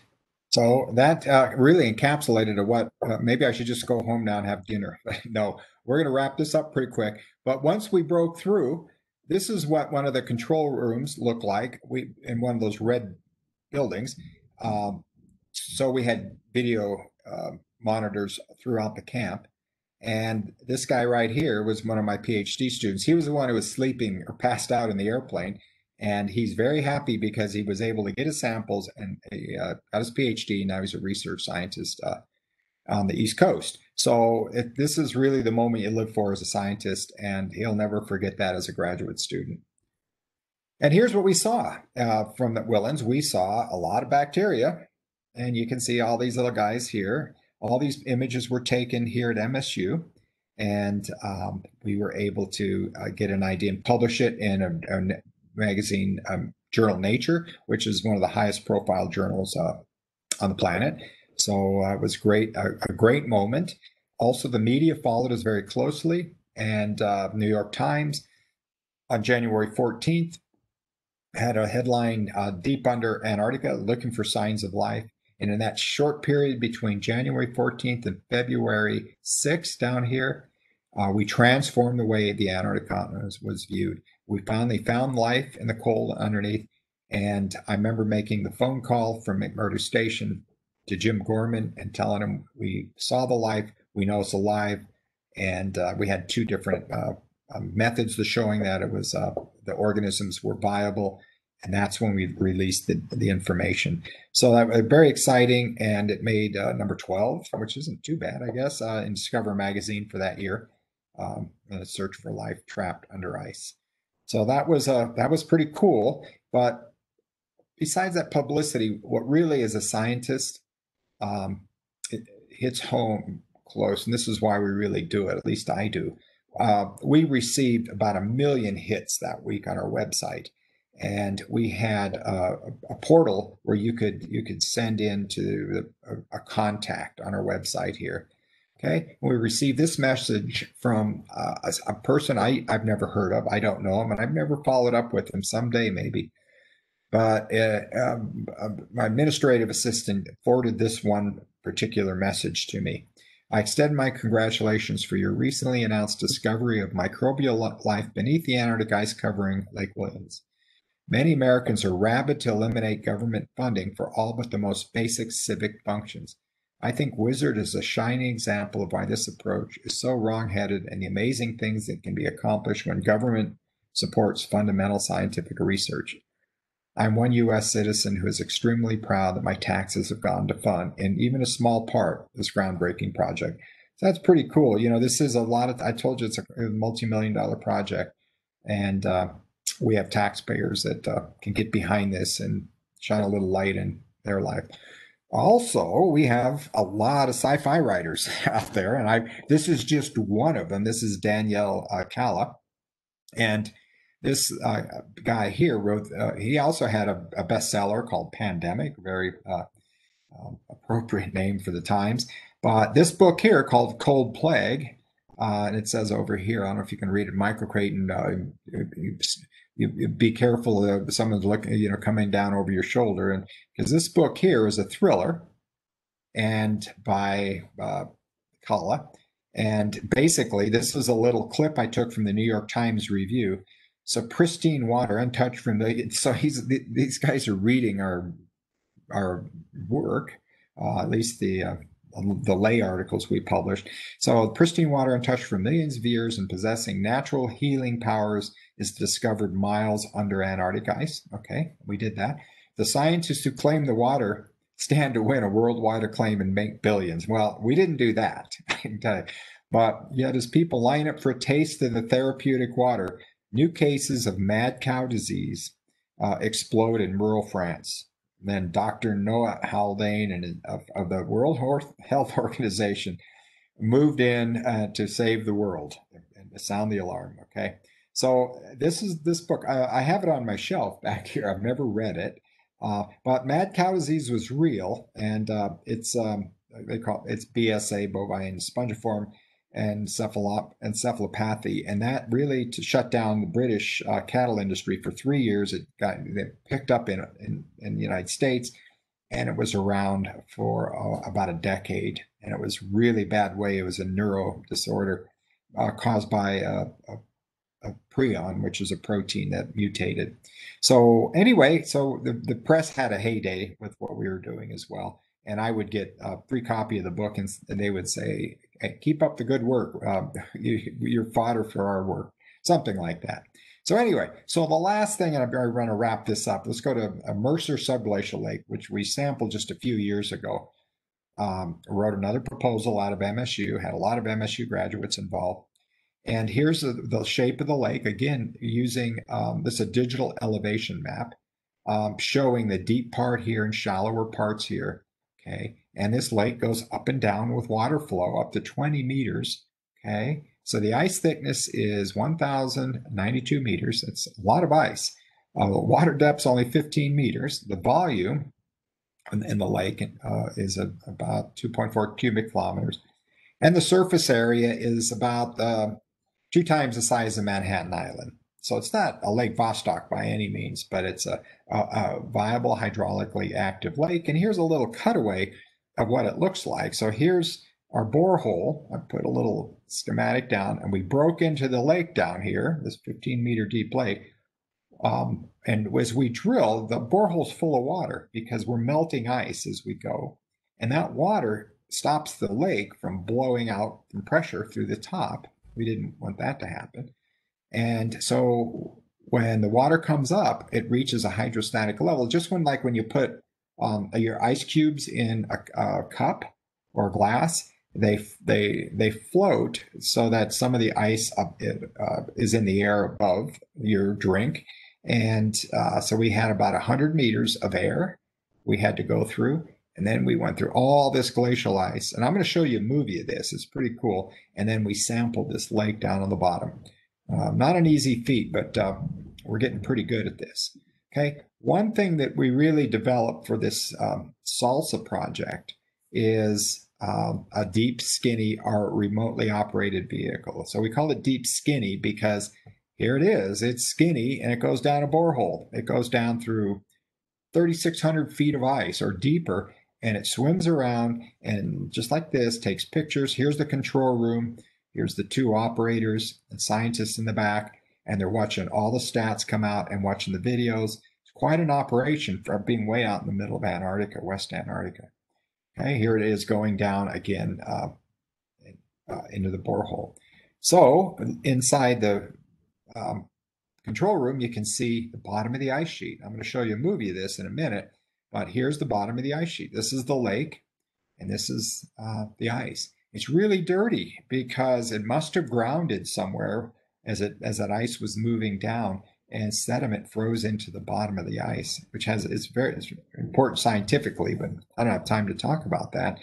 So that uh, really encapsulated what uh, maybe I should just go home now and have dinner. no, we're going to wrap this up pretty quick. But once we broke through, this is what one of the control rooms looked like. We in one of those red buildings. Um, so we had video uh, monitors throughout the camp. And this guy right here was one of my PhD students. He was the one who was sleeping or passed out in the airplane. And he's very happy because he was able to get his samples and uh, got his PhD. Now he's a research scientist uh, on the East Coast. So this is really the moment you live for as a scientist, and he'll never forget that as a graduate student. And here's what we saw uh, from the Whillans. We saw a lot of bacteria, and you can see all these little guys here. All these images were taken here at MSU, and um, we were able to uh, get an idea and publish it in a, a magazine, um, journal Nature, which is one of the highest profile journals uh, on the planet. So uh, it was great, a, a, great moment. Also, the media followed us very closely, and uh, New York Times on January 14th had a headline: uh, "Deep Under Antarctica, Looking for Signs of Life." And in that short period between January 14th and February 6th, down here, uh, we transformed the way the Antarctic continent was, was viewed. We finally found life in the coal underneath, And I remember making the phone call from McMurdo Station to Jim Gorman and telling him we saw the life, we know it's alive, and uh, we had two different uh, uh, methods of showing that it was uh, the organisms were viable, and that's when we released the, the information. So that was very exciting, and it made uh, number twelve, which isn't too bad, I guess, uh, in Discover magazine for that year. Um, a search for life trapped under ice. So that was uh, that was pretty cool. But besides that publicity, what really is a scientist um, it hits home close, and this is why we really do it. At least I do. Uh, we received about a million hits that week on our website, and we had uh, a portal where you could you could send in to a, a contact on our website here. Okay, we received this message from uh, a, a, person I, I've never heard of. I don't know him, and I've never followed up with him. Someday, maybe. But uh, um, uh, my administrative assistant forwarded this one particular message to me. I extend my congratulations for your recently announced discovery of microbial life beneath the Antarctic ice covering Lake Whillans. Many Americans are rabid to eliminate government funding for all but the most basic civic functions. I think WISSARD is a shining example of why this approach is so wrongheaded and the amazing things that can be accomplished when government supports fundamental scientific research. I'm one U.S. citizen who is extremely proud that my taxes have gone to fund, and even a small part, this groundbreaking project. So that's pretty cool. You know, this is a lot of, I told you it's a multi million dollar project, and uh, we have taxpayers that uh, can get behind this and shine a little light in their life. Also, we have a lot of sci-fi writers out there, and I this is just one of them. This is Daniel uh, Kalla, and this uh, guy here wrote. Uh, he also had a, a, bestseller called Pandemic, very uh, um, appropriate name for the times. But this book here called Cold Plague, uh, and it says over here. I don't know if you can read it. Michael Crichton. You, you, be careful of someone's looking, you know, coming down over your shoulder, and because this book here is a thriller, and by uh, Kalla. And basically, this is a little clip I took from the New York Times review so pristine water, untouched from the. So he's these guys are reading our our work, uh, at least the uh, the lay articles we published. So pristine water untouched for millions of years and possessing natural healing powers is discovered miles under Antarctic ice. Okay, we did that. The scientists who claim the water stand to win a worldwide acclaim and make billions. Well, we didn't do that. but yet, as people line up for a taste of the therapeutic water, New cases of mad cow disease uh, explode in rural France. Then Dr. Noah Haldane and of, of, the World Health Organization moved in uh, to save the world and sound the alarm. Okay, so this is this book. I, I, have it on my shelf back here. I've never read it, uh, but mad cow disease was real, and uh, it's um, they call it, it's BSA, bovine spongiform and encephalopathy, and that really to shut down the British uh, cattle industry for three years. It got it picked up in, in, in the United States, and it was around for uh, about a decade, and it was really bad way. It was a neuro disorder uh, caused by a, a, a, prion, which is a protein that mutated. So anyway, so the, the press had a heyday with what we were doing as well. And I would get a free copy of the book, and, they would say, keep up the good work. Um, you, are fodder for our work, something like that. So anyway, so the last thing, and I'm going to wrap this up. Let's go to a Mercer subglacial lake, which we sampled just a few years ago. Um, wrote another proposal out of MSU, had a lot of MSU graduates involved. And here's the, the shape of the lake, again, using um, this a digital elevation map, um, showing the deep part here and shallower parts here. Okay. And this lake goes up and down with water flow up to 20 meters. Okay. So the ice thickness is 1,092 meters. It's a lot of ice. Uh, water depth's only 15 meters. The volume in, in the lake uh, is a, about 2.4 cubic kilometers. And the surface area is about uh, two times the size of Manhattan Island. So it's not a Lake Vostok by any means, but it's a, a, a viable hydraulically active lake. And here's a little cutaway of what it looks like. So here's our borehole. I put a little schematic down and we broke into the lake down here, this 15 meter deep lake. Um, and as we drill, the borehole's full of water because we're melting ice as we go. And that water stops the lake from blowing out from pressure through the top. We didn't want that to happen. And so when the water comes up, it reaches a hydrostatic level, just when like when you put um, your ice cubes in a, a cup or glass, they they they float so that some of the ice up, uh, is in the air above your drink, and uh, so we had about hundred meters of air we had to go through, and then we went through all this glacial ice. And I'm going to show you a movie of this. It's pretty cool. And then we sampled this lake down on the bottom. Uh, not an easy feat, but uh, we're getting pretty good at this. Okay. One thing that we really developed for this um, SALSA project is um, a deep skinny or remotely operated vehicle. So we call it deep skinny because here it is. It's skinny and it goes down a borehole. It goes down through 3,600 feet of ice or deeper and it swims around and just like this takes pictures. Here's the control room. Here's the two operators and scientists in the back, and they're watching all the stats come out and watching the videos. It's quite an operation for being way out in the middle of Antarctica, West Antarctica. Okay, here it is going down again uh, uh, into the borehole. So inside the um, control room, you can see the bottom of the ice sheet. I'm going to show you a movie of this in a minute. But here's the bottom of the ice sheet. This is the lake, and this is uh, the ice. It's really dirty because it must have grounded somewhere as it as that ice was moving down, and sediment froze into the bottom of the ice, which has it's very it's important scientifically, but I don't have time to talk about that.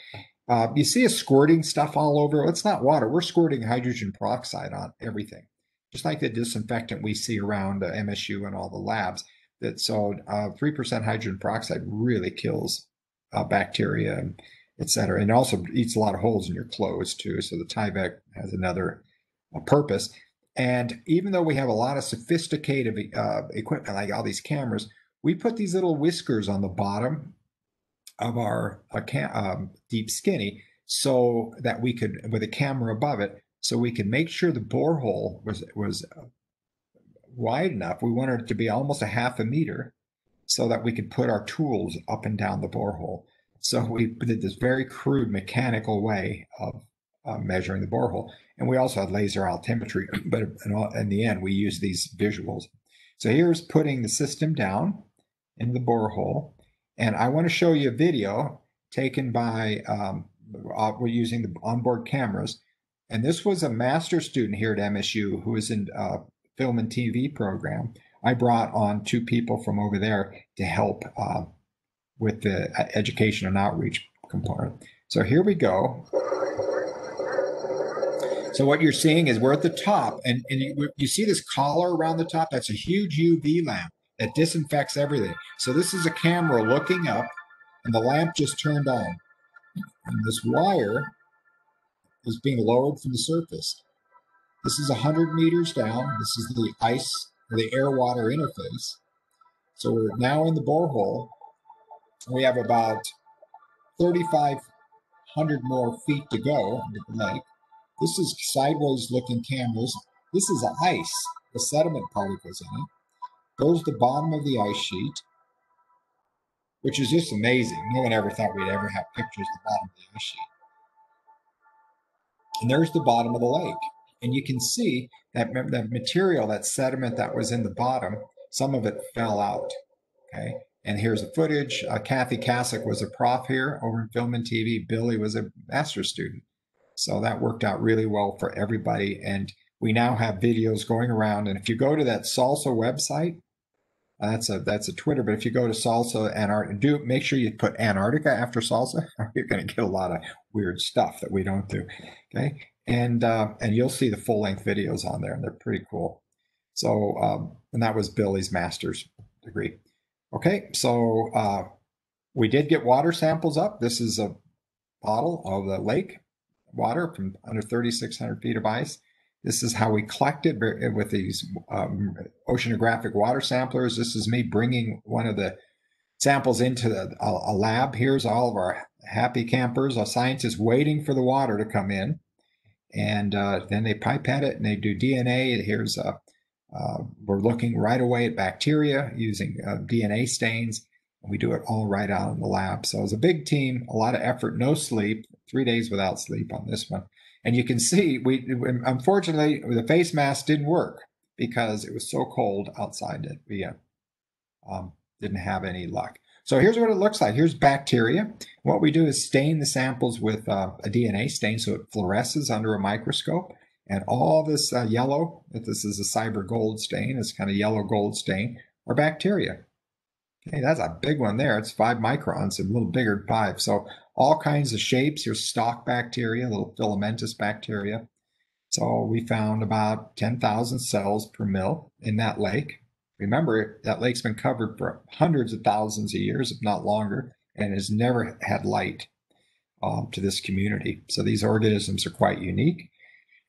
Uh, you see us squirting stuff all over. It's not water. We're squirting hydrogen peroxide on everything, just like the disinfectant we see around uh, MSU and all the labs that so uh, 3% hydrogen peroxide really kills uh, bacteria et cetera. And also eats a lot of holes in your clothes too. So the Tyvek has another uh, purpose. And even though we have a lot of sophisticated uh, equipment, like all these cameras, we put these little whiskers on the bottom of our um, deep skinny so that we could, with a camera above it, so we could make sure the borehole was was wide enough. We wanted it to be almost a half a meter so that we could put our tools up and down the borehole. So we did this very crude mechanical way of uh, measuring the borehole. And we also had laser altimetry, but in, all, in, the end, we used these visuals. So here's putting the system down in the borehole. And I want to show you a video taken by, um, uh, we're using the onboard cameras. And this was a master student here at MSU who was in uh, film and TV program, I brought on two people from over there to help uh, with the uh, education and outreach component. So here we go. So what you're seeing is we're at the top, and, and you, you see this collar around the top? That's a huge UV lamp that disinfects everything. So this is a camera looking up, and the lamp just turned on. And this wire is being lowered from the surface. This is 100 meters down. This is the ice, the air water interface. So we're now in the borehole. We have about 3,500 more feet to go into the lake. This is sideways looking cameras. This is ice, the sediment particles in it. There's the bottom of the ice sheet, which is just amazing. No one ever thought we'd ever have pictures of the bottom of the ice sheet. And there's the bottom of the lake. And you can see that that material, that sediment that was in the bottom, some of it fell out. Okay. And here's the footage. Uh, Kathy Kasic was a prof here over in film and TV. Billy was a master's student. So that worked out really well for everybody. And we now have videos going around. And if you go to that Salsa website, uh, that's a that's a Twitter. But if you go to Salsa Antarctica, do make sure you put Antarctica after Salsa. You're going to get a lot of weird stuff that we don't do. Okay, and uh, and you'll see the full length videos on there, and they're pretty cool. So, um, and that was Billy's master's degree. Okay, so uh, we did get water samples up. This is a bottle of the lake water from under 3,600 feet of ice. This is how we collected with these um, oceanographic water samplers. This is me bringing one of the samples into the, a, a lab. Here's all of our happy campers, our scientists waiting for the water to come in and uh, then they pipette it and they do DNA. Here's a, Uh, we're looking right away at bacteria using uh, DNA stains. We do it all right out in the lab. So it's a big team, a lot of effort, no sleep, three days without sleep on this one. And you can see, we unfortunately the face mask didn't work because it was so cold outside that we uh, um, didn't have any luck. So here's what it looks like. Here's bacteria. What we do is stain the samples with uh, a DNA stain so it fluoresces under a microscope. And all this uh, yellow, if this is a SYBR Gold stain, it's kind of yellow gold stain, are bacteria. Okay, that's a big one there. It's five microns, a little bigger than five. So all kinds of shapes. Here's stock bacteria, little filamentous bacteria. So we found about 10,000 cells per mil in that lake. Remember, that lake's been covered for hundreds of thousands of years, if not longer, and has never had light um, to this community. So these organisms are quite unique.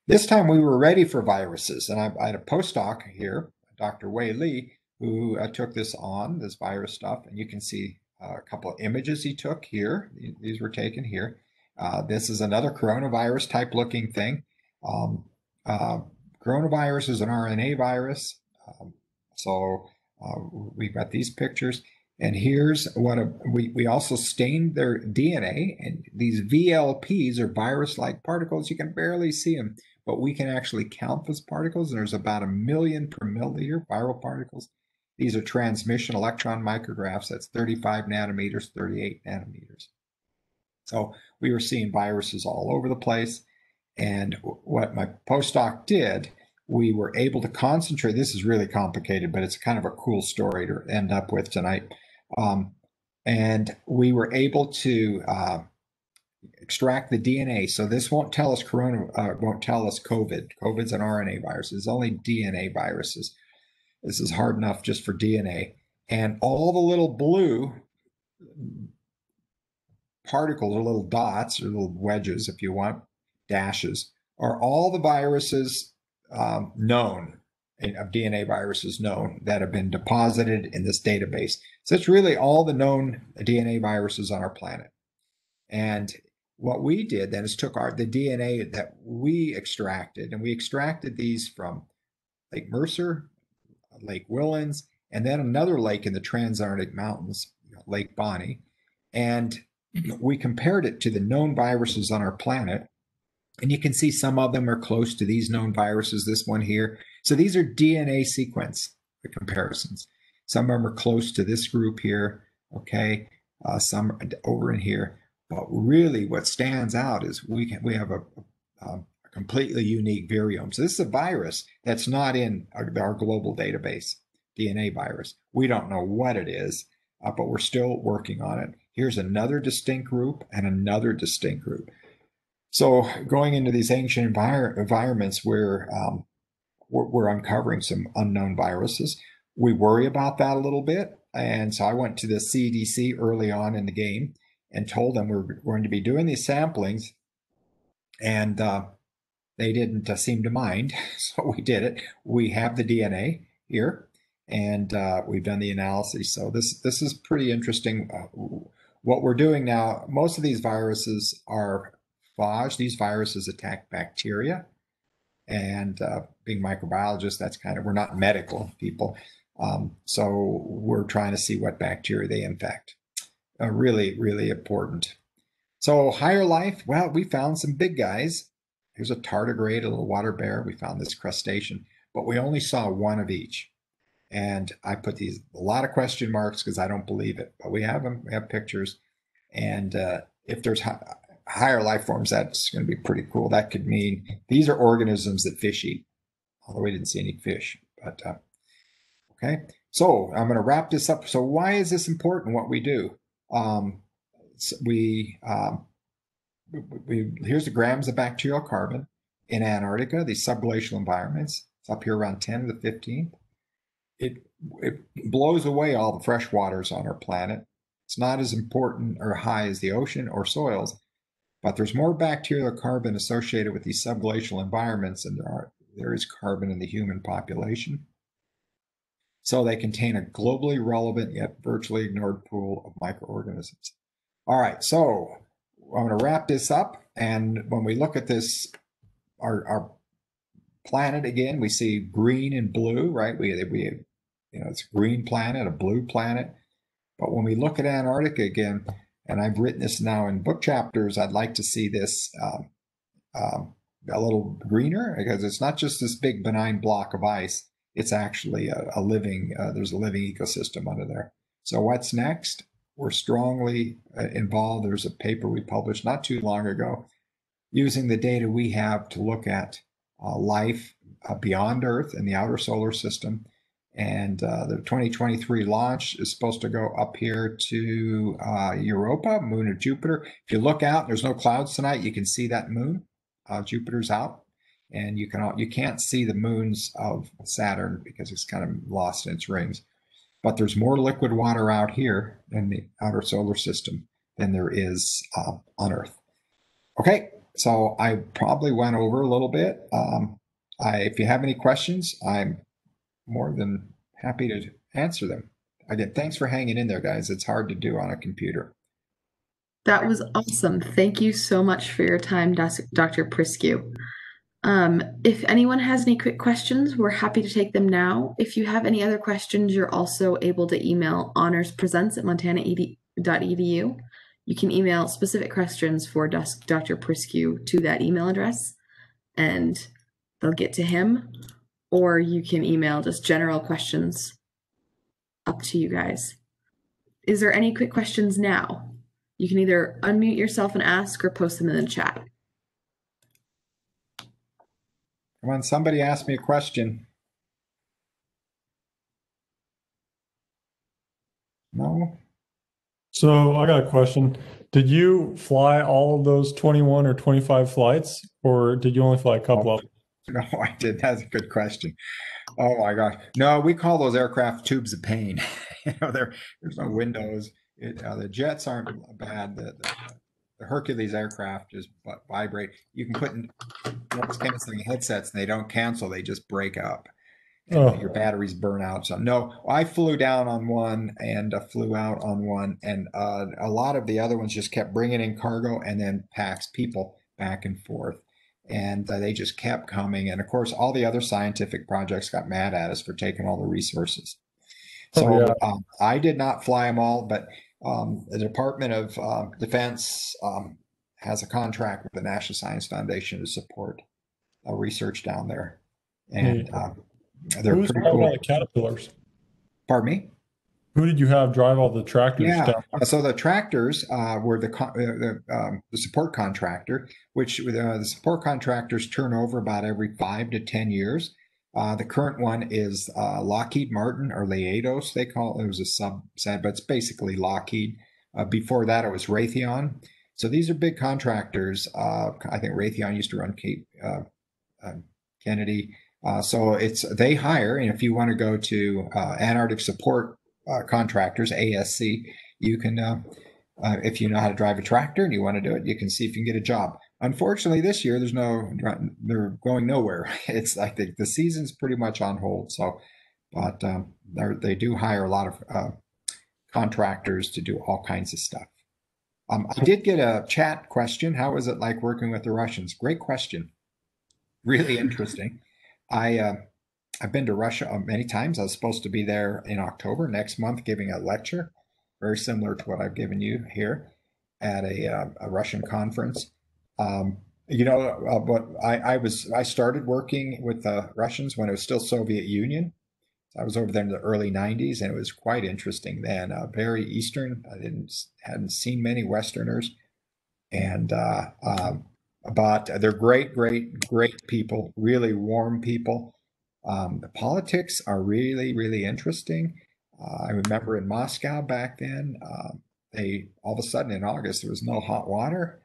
This time we were ready for viruses, and I, I had a postdoc here, Dr. Wei Li, who uh, took this on, this virus stuff, and you can see uh, a couple of images he took here. These were taken here. Uh, this is another coronavirus type looking thing. Um, uh, coronavirus is an RNA virus. So uh, we've got these pictures. And here's what a, we, we also stained their DNA. And these VLPs are virus like particles. You can barely see them, but we can actually count those particles. And there's about a million per milliliter viral particles. These are transmission electron micrographs. That's 35 nanometers, 38 nanometers. So we were seeing viruses all over the place. And what my postdoc did, we were able to concentrate. This is really complicated, but it's kind of a cool story to end up with tonight. Um, and we were able to uh, extract the DNA. So this won't tell us corona, uh, won't tell us COVID. COVID's an RNA virus. It's only DNA viruses. This is hard enough just for DNA. And all the little blue particles or little dots or little wedges, if you want, dashes, are all the viruses um, known of DNA viruses known that have been deposited in this database. So it's really all the known DNA viruses on our planet. And what we did then is took our the DNA that we extracted, and we extracted these from Lake Mercer, Lake Whillans, and then another lake in the Transantarctic Mountains, Lake Bonney. And we compared it to the known viruses on our planet and you can see some of them are close to these known viruses, this one here. So these are DNA sequence comparisons. Some of them are close to this group here, okay? Uh, some over in here. But really what stands out is we, can, we have a, a, a completely unique viriome. So this is a virus that's not in our, our global database, DNA virus. We don't know what it is, uh, but we're still working on it. Here's another distinct group and another distinct group. So going into these ancient envir- environments where um, we're, we're, uncovering some unknown viruses, we worry about that a little bit. And so I went to the CDC early on in the game and told them we are going to be doing these samplings, and uh, they didn't uh, seem to mind. So we did it. We have the DNA here, and uh, we've done the analysis. So this this is pretty interesting. Uh, what we're doing now, most of these viruses are phage. These viruses attack bacteria. And uh, being microbiologists, that's kind of, we're not medical people. Um, so we're trying to see what bacteria they infect. Uh, really, really important. So higher life, well, we found some big guys. Here's a tardigrade, a little water bear. We found this crustacean, but we only saw one of each. And I put these a lot of question marks because I don't believe it, but we have them. We have pictures, and uh, if there's higher life forms, that's going to be pretty cool. That could mean these are organisms that fish eat, although we didn't see any fish. But uh, okay, so I'm going to wrap this up. So why is this important? What we do? Um, we, um, we here's the grams of bacterial carbon in Antarctica, these subglacial environments. It's up here around 10 to the 15th. It it blows away all the fresh waters on our planet. It's not as important or high as the ocean or soils, but there's more bacterial carbon associated with these subglacial environments than there, are, there is carbon in the human population. So they contain a globally relevant yet virtually ignored pool of microorganisms. All right, so I'm going to wrap this up. And when we look at this, our, our planet again, we see green and blue, right? We, we, you know, it's a green planet, a blue planet. But when we look at Antarctica again, and I've written this now in book chapters, I'd like to see this um, um, a little greener because it's not just this big benign block of ice. It's actually a, a living, uh, there's a living ecosystem under there. So what's next? We're strongly uh, involved. There's a paper we published not too long ago using the data we have to look at uh, life uh, beyond Earth in the outer solar system. And uh, the 2023 launch is supposed to go up here to uh, Europa, moon of Jupiter. If you look out, there's no clouds tonight. You can see that moon. Uh, Jupiter's out, and you can you can't see the moons of Saturn because it's kind of lost in its rings. But there's more liquid water out here in the outer solar system than there is uh, on Earth. Okay, so I probably went over a little bit. Um, I, if you have any questions, I'm more than happy to answer them. Again, thanks for hanging in there, guys. It's hard to do on a computer. That was awesome. Thank you so much for your time, Dr. Priscu. Um, if anyone has any quick questions, we're happy to take them now. If you have any other questions, you're also able to email honorspresents at montana.edu. You can email specific questions for Dr. Priscu to that email address, and they'll get to him. Or you can email just general questions up to you guys. Is there any quick questions now? You can either unmute yourself and ask or post them in the chat. Come on, somebody ask me a question. No? So I got a question. Did you fly all of those 21 or 25 flights, or did you only fly a couple of them? No, I did. That's a good question. Oh my gosh. No, we call those aircraft tubes of pain. you know, there, there's no windows. It, uh, the jets aren't bad. The, the, the Hercules aircraft just vibrate. You can put in noise canceling headsets and they don't cancel, they just break up. Oh. Your batteries burn out. So no, I flew down on one and uh, flew out on one, and uh, a lot of the other ones just kept bringing in cargo and then packs people back and forth, and uh, they just kept coming. And of course, all the other scientific projects got mad at us for taking all the resources. Oh, so oh, yeah. um, I did not fly them all, but um, the Department of uh, Defense um, has a contract with the National Science Foundation to support uh, research down there, and uh, they're Who's pretty cool. all the caterpillars? Pardon me. Who did you have drive all the tractors? Yeah, down? so the tractors uh, were the uh, the, um, the, support contractor, which uh, the support contractors turn over about every five to ten years. Uh, the current one is uh, Lockheed Martin or Leidos, they call it. It was a subset, but it's basically Lockheed. Uh, before that, it was Raytheon. So these are big contractors. Uh, I think Raytheon used to run Cape uh, um, Kennedy. Uh, so it's they hire, and if you want to go to Antarctic Support Contractors (ASC), you can. if you know how to drive a tractor and you want to do it, you can see if you can get a job. Unfortunately, this year there's no they're going nowhere. It's like the, the season's pretty much on hold. So, but um, they do hire a lot of uh, contractors to do all kinds of stuff. Um, I did get a chat question. How was it like working with the Russians? Great question. Really interesting. I uh, I've been to Russia uh, many times. I was supposed to be there in October next month, giving a lecture, very similar to what I've given you here at a, uh, a Russian conference. Um, you know, uh, but I, I was I started working with the Russians when it was still Soviet Union. I was over there in the early '90s, and it was quite interesting then. Uh, very Eastern. I didn't hadn't seen many Westerners, and uh, um, but they're great, great, great people. Really warm people. Um, the politics are really, really interesting. Uh, I remember in Moscow back then, uh, they all of a sudden in August there was no hot water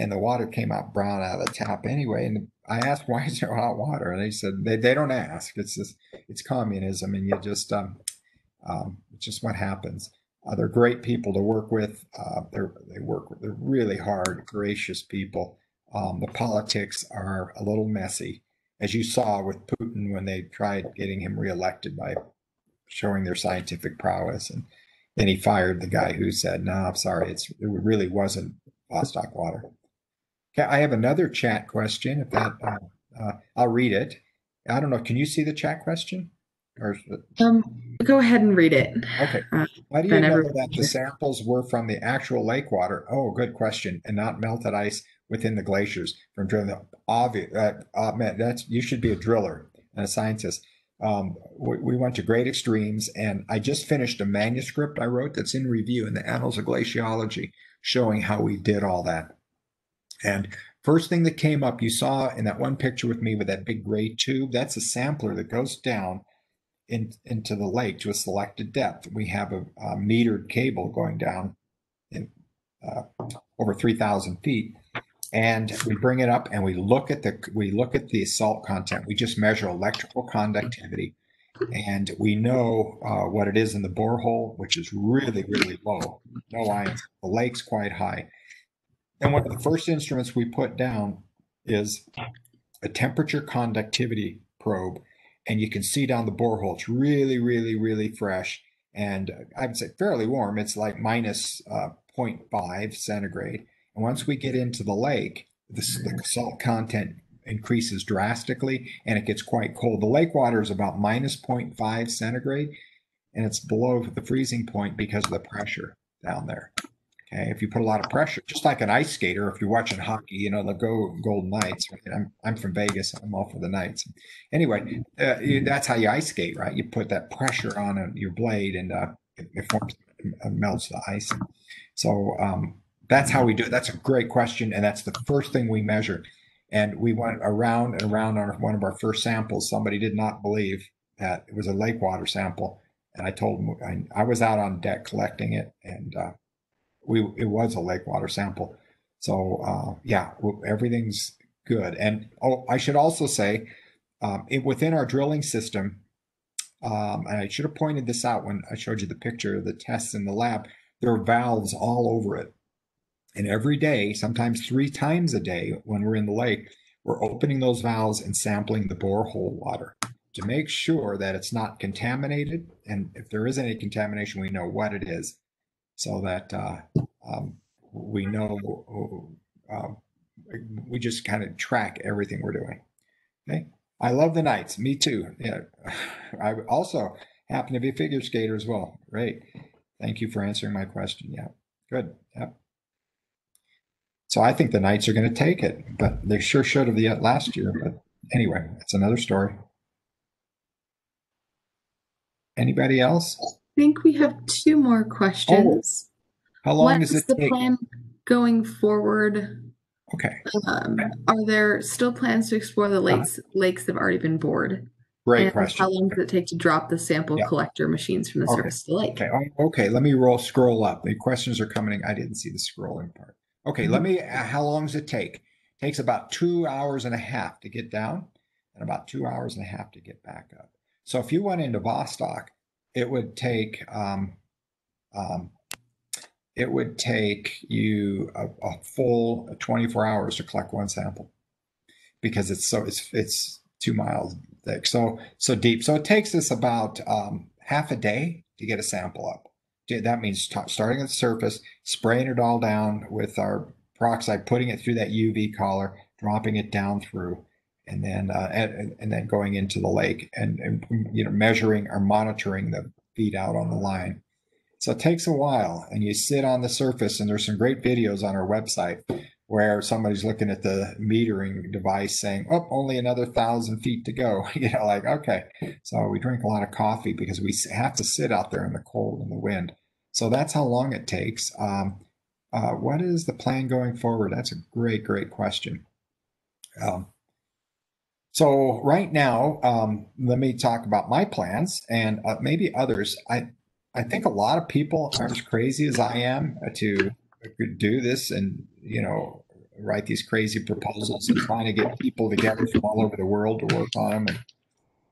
and the water came out brown out of the tap anyway. And I asked, why is there hot water? And they said, they, they don't ask. It's just, it's communism. And you just, um, um, it's just what happens. Uh, they're great people to work with. Uh, they're, they work, they're really hard, gracious people. Um, the politics are a little messy, as you saw with Putin when they tried getting him reelected by showing their scientific prowess. And then he fired the guy who said, no, I'm sorry, it's, it really wasn't Vostok water. Okay, I have another chat question. If that uh, uh, I'll read it. I don't know. Can you see the chat question? Or um, go ahead and read it. Okay. Uh, Why do you know that the samples were from the actual lake water? Oh, good question. And not melted ice within the glaciers from drilling. Obvious. Uh, man, that's you should be a driller and a scientist. Um, we, we went to great extremes, and I just finished a manuscript I wrote that's in review in the Annals of Glaciology, showing how we did all that. And first thing that came up, you saw in that one picture with me with that big gray tube, that's a sampler that goes down in, into the lake to a selected depth. We have a, a metered cable going down in, uh, over 3,000 feet, and we bring it up and we look at the we look at the salt content. We just measure electrical conductivity, and we know uh, what it is in the borehole, which is really really low, no ions. The lake's quite high. And one of the first instruments we put down is a temperature conductivity probe and you can see down the borehole. It's really, really, really fresh, and I would say fairly warm. It's like minus uh, 0.5 centigrade. Once we get into the lake, the, the salt content increases drastically, and it gets quite cold. The lake water is about minus 0.5 centigrade, and it's below the freezing point because of the pressure down there. Okay, if you put a lot of pressure, just like an ice skater, if you're watching hockey, you know the go Golden Knights. Right? I'm I'm from Vegas. I'm all for the Knights. Anyway, uh, you, that's how you ice skate, right? You put that pressure on a, your blade, and uh, it, forms it melts the ice. So um, that's how we do it. That's a great question, and that's the first thing we measure. And we went around and around on one of our first samples. Somebody did not believe that it was a lake water sample, and I told them I, I was out on deck collecting it, and uh, we it was a lake water sample. So uh, yeah, everything's good. And oh, I should also say, um, it, within our drilling system, um, and I should have pointed this out when I showed you the picture of the tests in the lab. There are valves all over it, and every day, sometimes three times a day, when we're in the lake, we're opening those valves and sampling the borehole water to make sure that it's not contaminated. And if there is any contamination, we know what it is so that uh, um, we know uh, we just kind of track everything we're doing. Okay. I love the Knights. Me too. Yeah. I also happen to be a figure skater as well. Great. Thank you for answering my question. Yeah. Good. Yep. So I think the Knights are going to take it, but they sure should have yet last year. But anyway, it's another story. Anybody else? I think we have two more questions. How long what is it the take? plan going forward? Okay, Um, are there still plans to explore the lakes lakes that have already been bored? great and question. How long does it take to drop the sample Yeah. collector machines from the Okay. surface of the lake? Okay, oh, okay. Let me roll scroll up. The questions are coming. I didn't see the scrolling part. Okay, let me. uh, How long does it take? takes about two hours and a half to get down, and about two hours and a half to get back up. So if you went into Vostok, it would take um, um, it would take you a, a full 24 hours to collect one sample because it's so it's it's two miles thick so so deep so it takes us about um, half a day to get a sample up that means starting at the surface spraying it all down with our peroxide putting it through that uv collar dropping it down through and then uh, and, and then going into the lake and, and you know measuring or monitoring the feed out on the line. So it takes a while, and you sit on the surface, and there's some great videos on our website where somebody's looking at the metering device saying, "Oh, only another thousand feet to go." you know, like okay. So we drink a lot of coffee because we have to sit out there in the cold and the wind. So that's how long it takes. Um, uh, what is the plan going forward? That's a great, great question. Um, so right now, um, let me talk about my plans and uh, maybe others. I I think a lot of people aren't as crazy as I am to do this and, you know, write these crazy proposals and trying to get people together from all over the world to work on them. And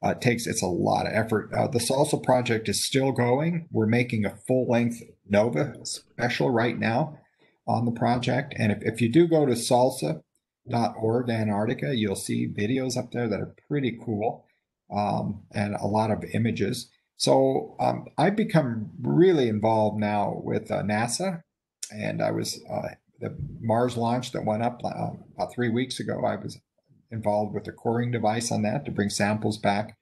uh, it takes, it's a lot of effort. Uh, the Salsa project is still going. We're making a full length NOVA special right now on the project. And if, if you do go to salsa.org Antarctica, you'll see videos up there that are pretty cool um, and a lot of images. So um, I've become really involved now with uh, NASA, and I was uh, the Mars launch that went up uh, about three weeks ago. I was involved with the coring device on that to bring samples back.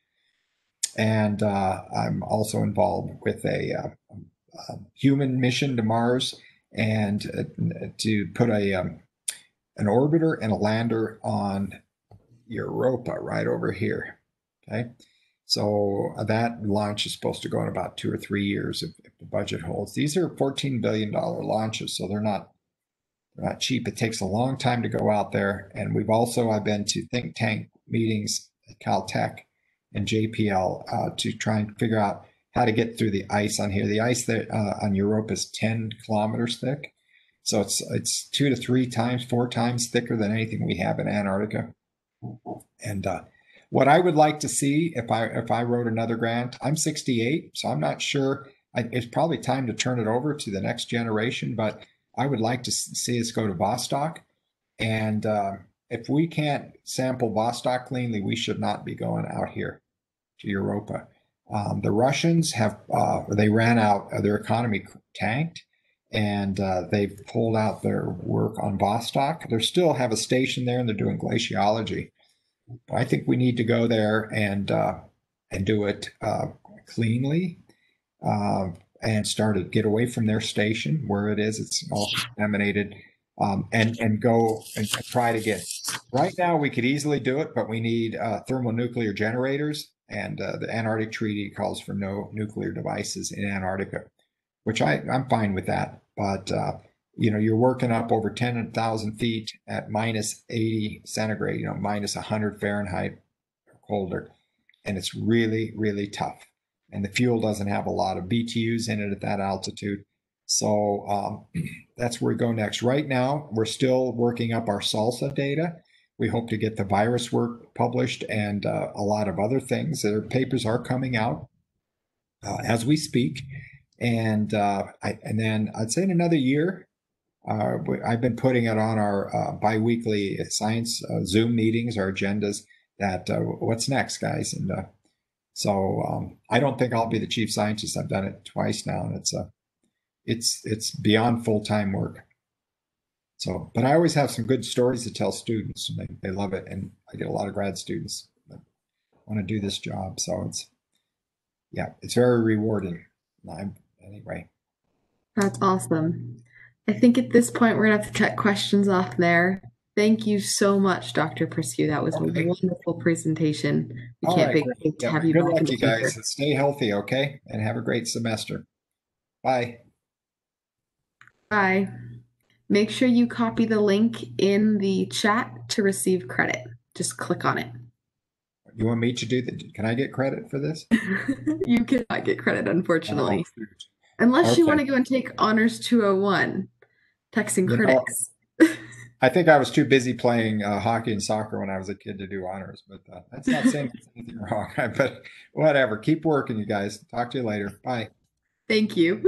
And uh, I'm also involved with a, uh, a human mission to Mars and uh, to put a um, an orbiter and a lander on Europa right over here. Okay. So uh, that launch is supposed to go in about two or three years if the budget holds. These are $14 billion launches, so they're not they're not cheap. It takes a long time to go out there. And we've also I've been to think tank meetings at Caltech and JPL uh, to try and figure out how to get through the ice on here. The ice that uh, on Europa is 10 kilometers thick. So it's it's two to three times, four times thicker than anything we have in Antarctica. And uh, what I would like to see if I if I wrote another grant, I'm 68, so I'm not sure. I, it's probably time to turn it over to the next generation. But I would like to see us go to Vostok, and uh, if we can't sample Vostok cleanly, we should not be going out here to Europa. Um, the Russians have uh, they ran out their economy tanked and uh, they've pulled out their work on Vostok. They still have a station there, and they're doing glaciology. I think we need to go there and uh, and do it uh, cleanly, and start to get away from their station where it is. It's all contaminated, um, and and go and try to get. Right now, we could easily do it, but we need uh, thermonuclear generators, and uh, the Antarctic Treaty calls for no nuclear devices in Antarctica which I, I'm fine with that. But, uh, you know, you're working up over 10,000 feet at minus 80 centigrade, you know, minus 100 Fahrenheit or colder. And it's really, really tough. And the fuel doesn't have a lot of BTUs in it at that altitude. So um, that's where we go next. Right now, we're still working up our SALSA data. We hope to get the virus work published and uh, a lot of other things. Their papers are coming out uh, as we speak and uh, I, and then I'd say in another year, uh, I've been putting it on our uh, biweekly science uh, Zoom meetings, our agendas. That what's next, guys, and so um, I don't think I'll be the chief scientist. I've done it twice now, and it's a it's it's beyond full time work. So, but I always have some good stories to tell students, and they, they love it, and I get a lot of grad students that want to do this job. So it's yeah, it's very rewarding. I'm anyway. That's awesome. I think at this point we're gonna have to cut questions off there. Thank you so much, Dr. Priscu. That was Okay. a wonderful presentation. We All can't right, wait to Yeah, have you good back luck, you guys. future. Stay healthy, okay? And have a great semester. Bye. Bye. Make sure you copy the link in the chat to receive credit. Just click on it. You want me to do the, can I get credit for this? you cannot get credit, unfortunately. Oh. Unless you want to go and take Honors 201, Texts and Critics. I think I was too busy playing uh, hockey and soccer when I was a kid to do honors, but uh, that's not saying anything wrong. But whatever. Keep working, you guys. Talk to you later. Bye. Thank you.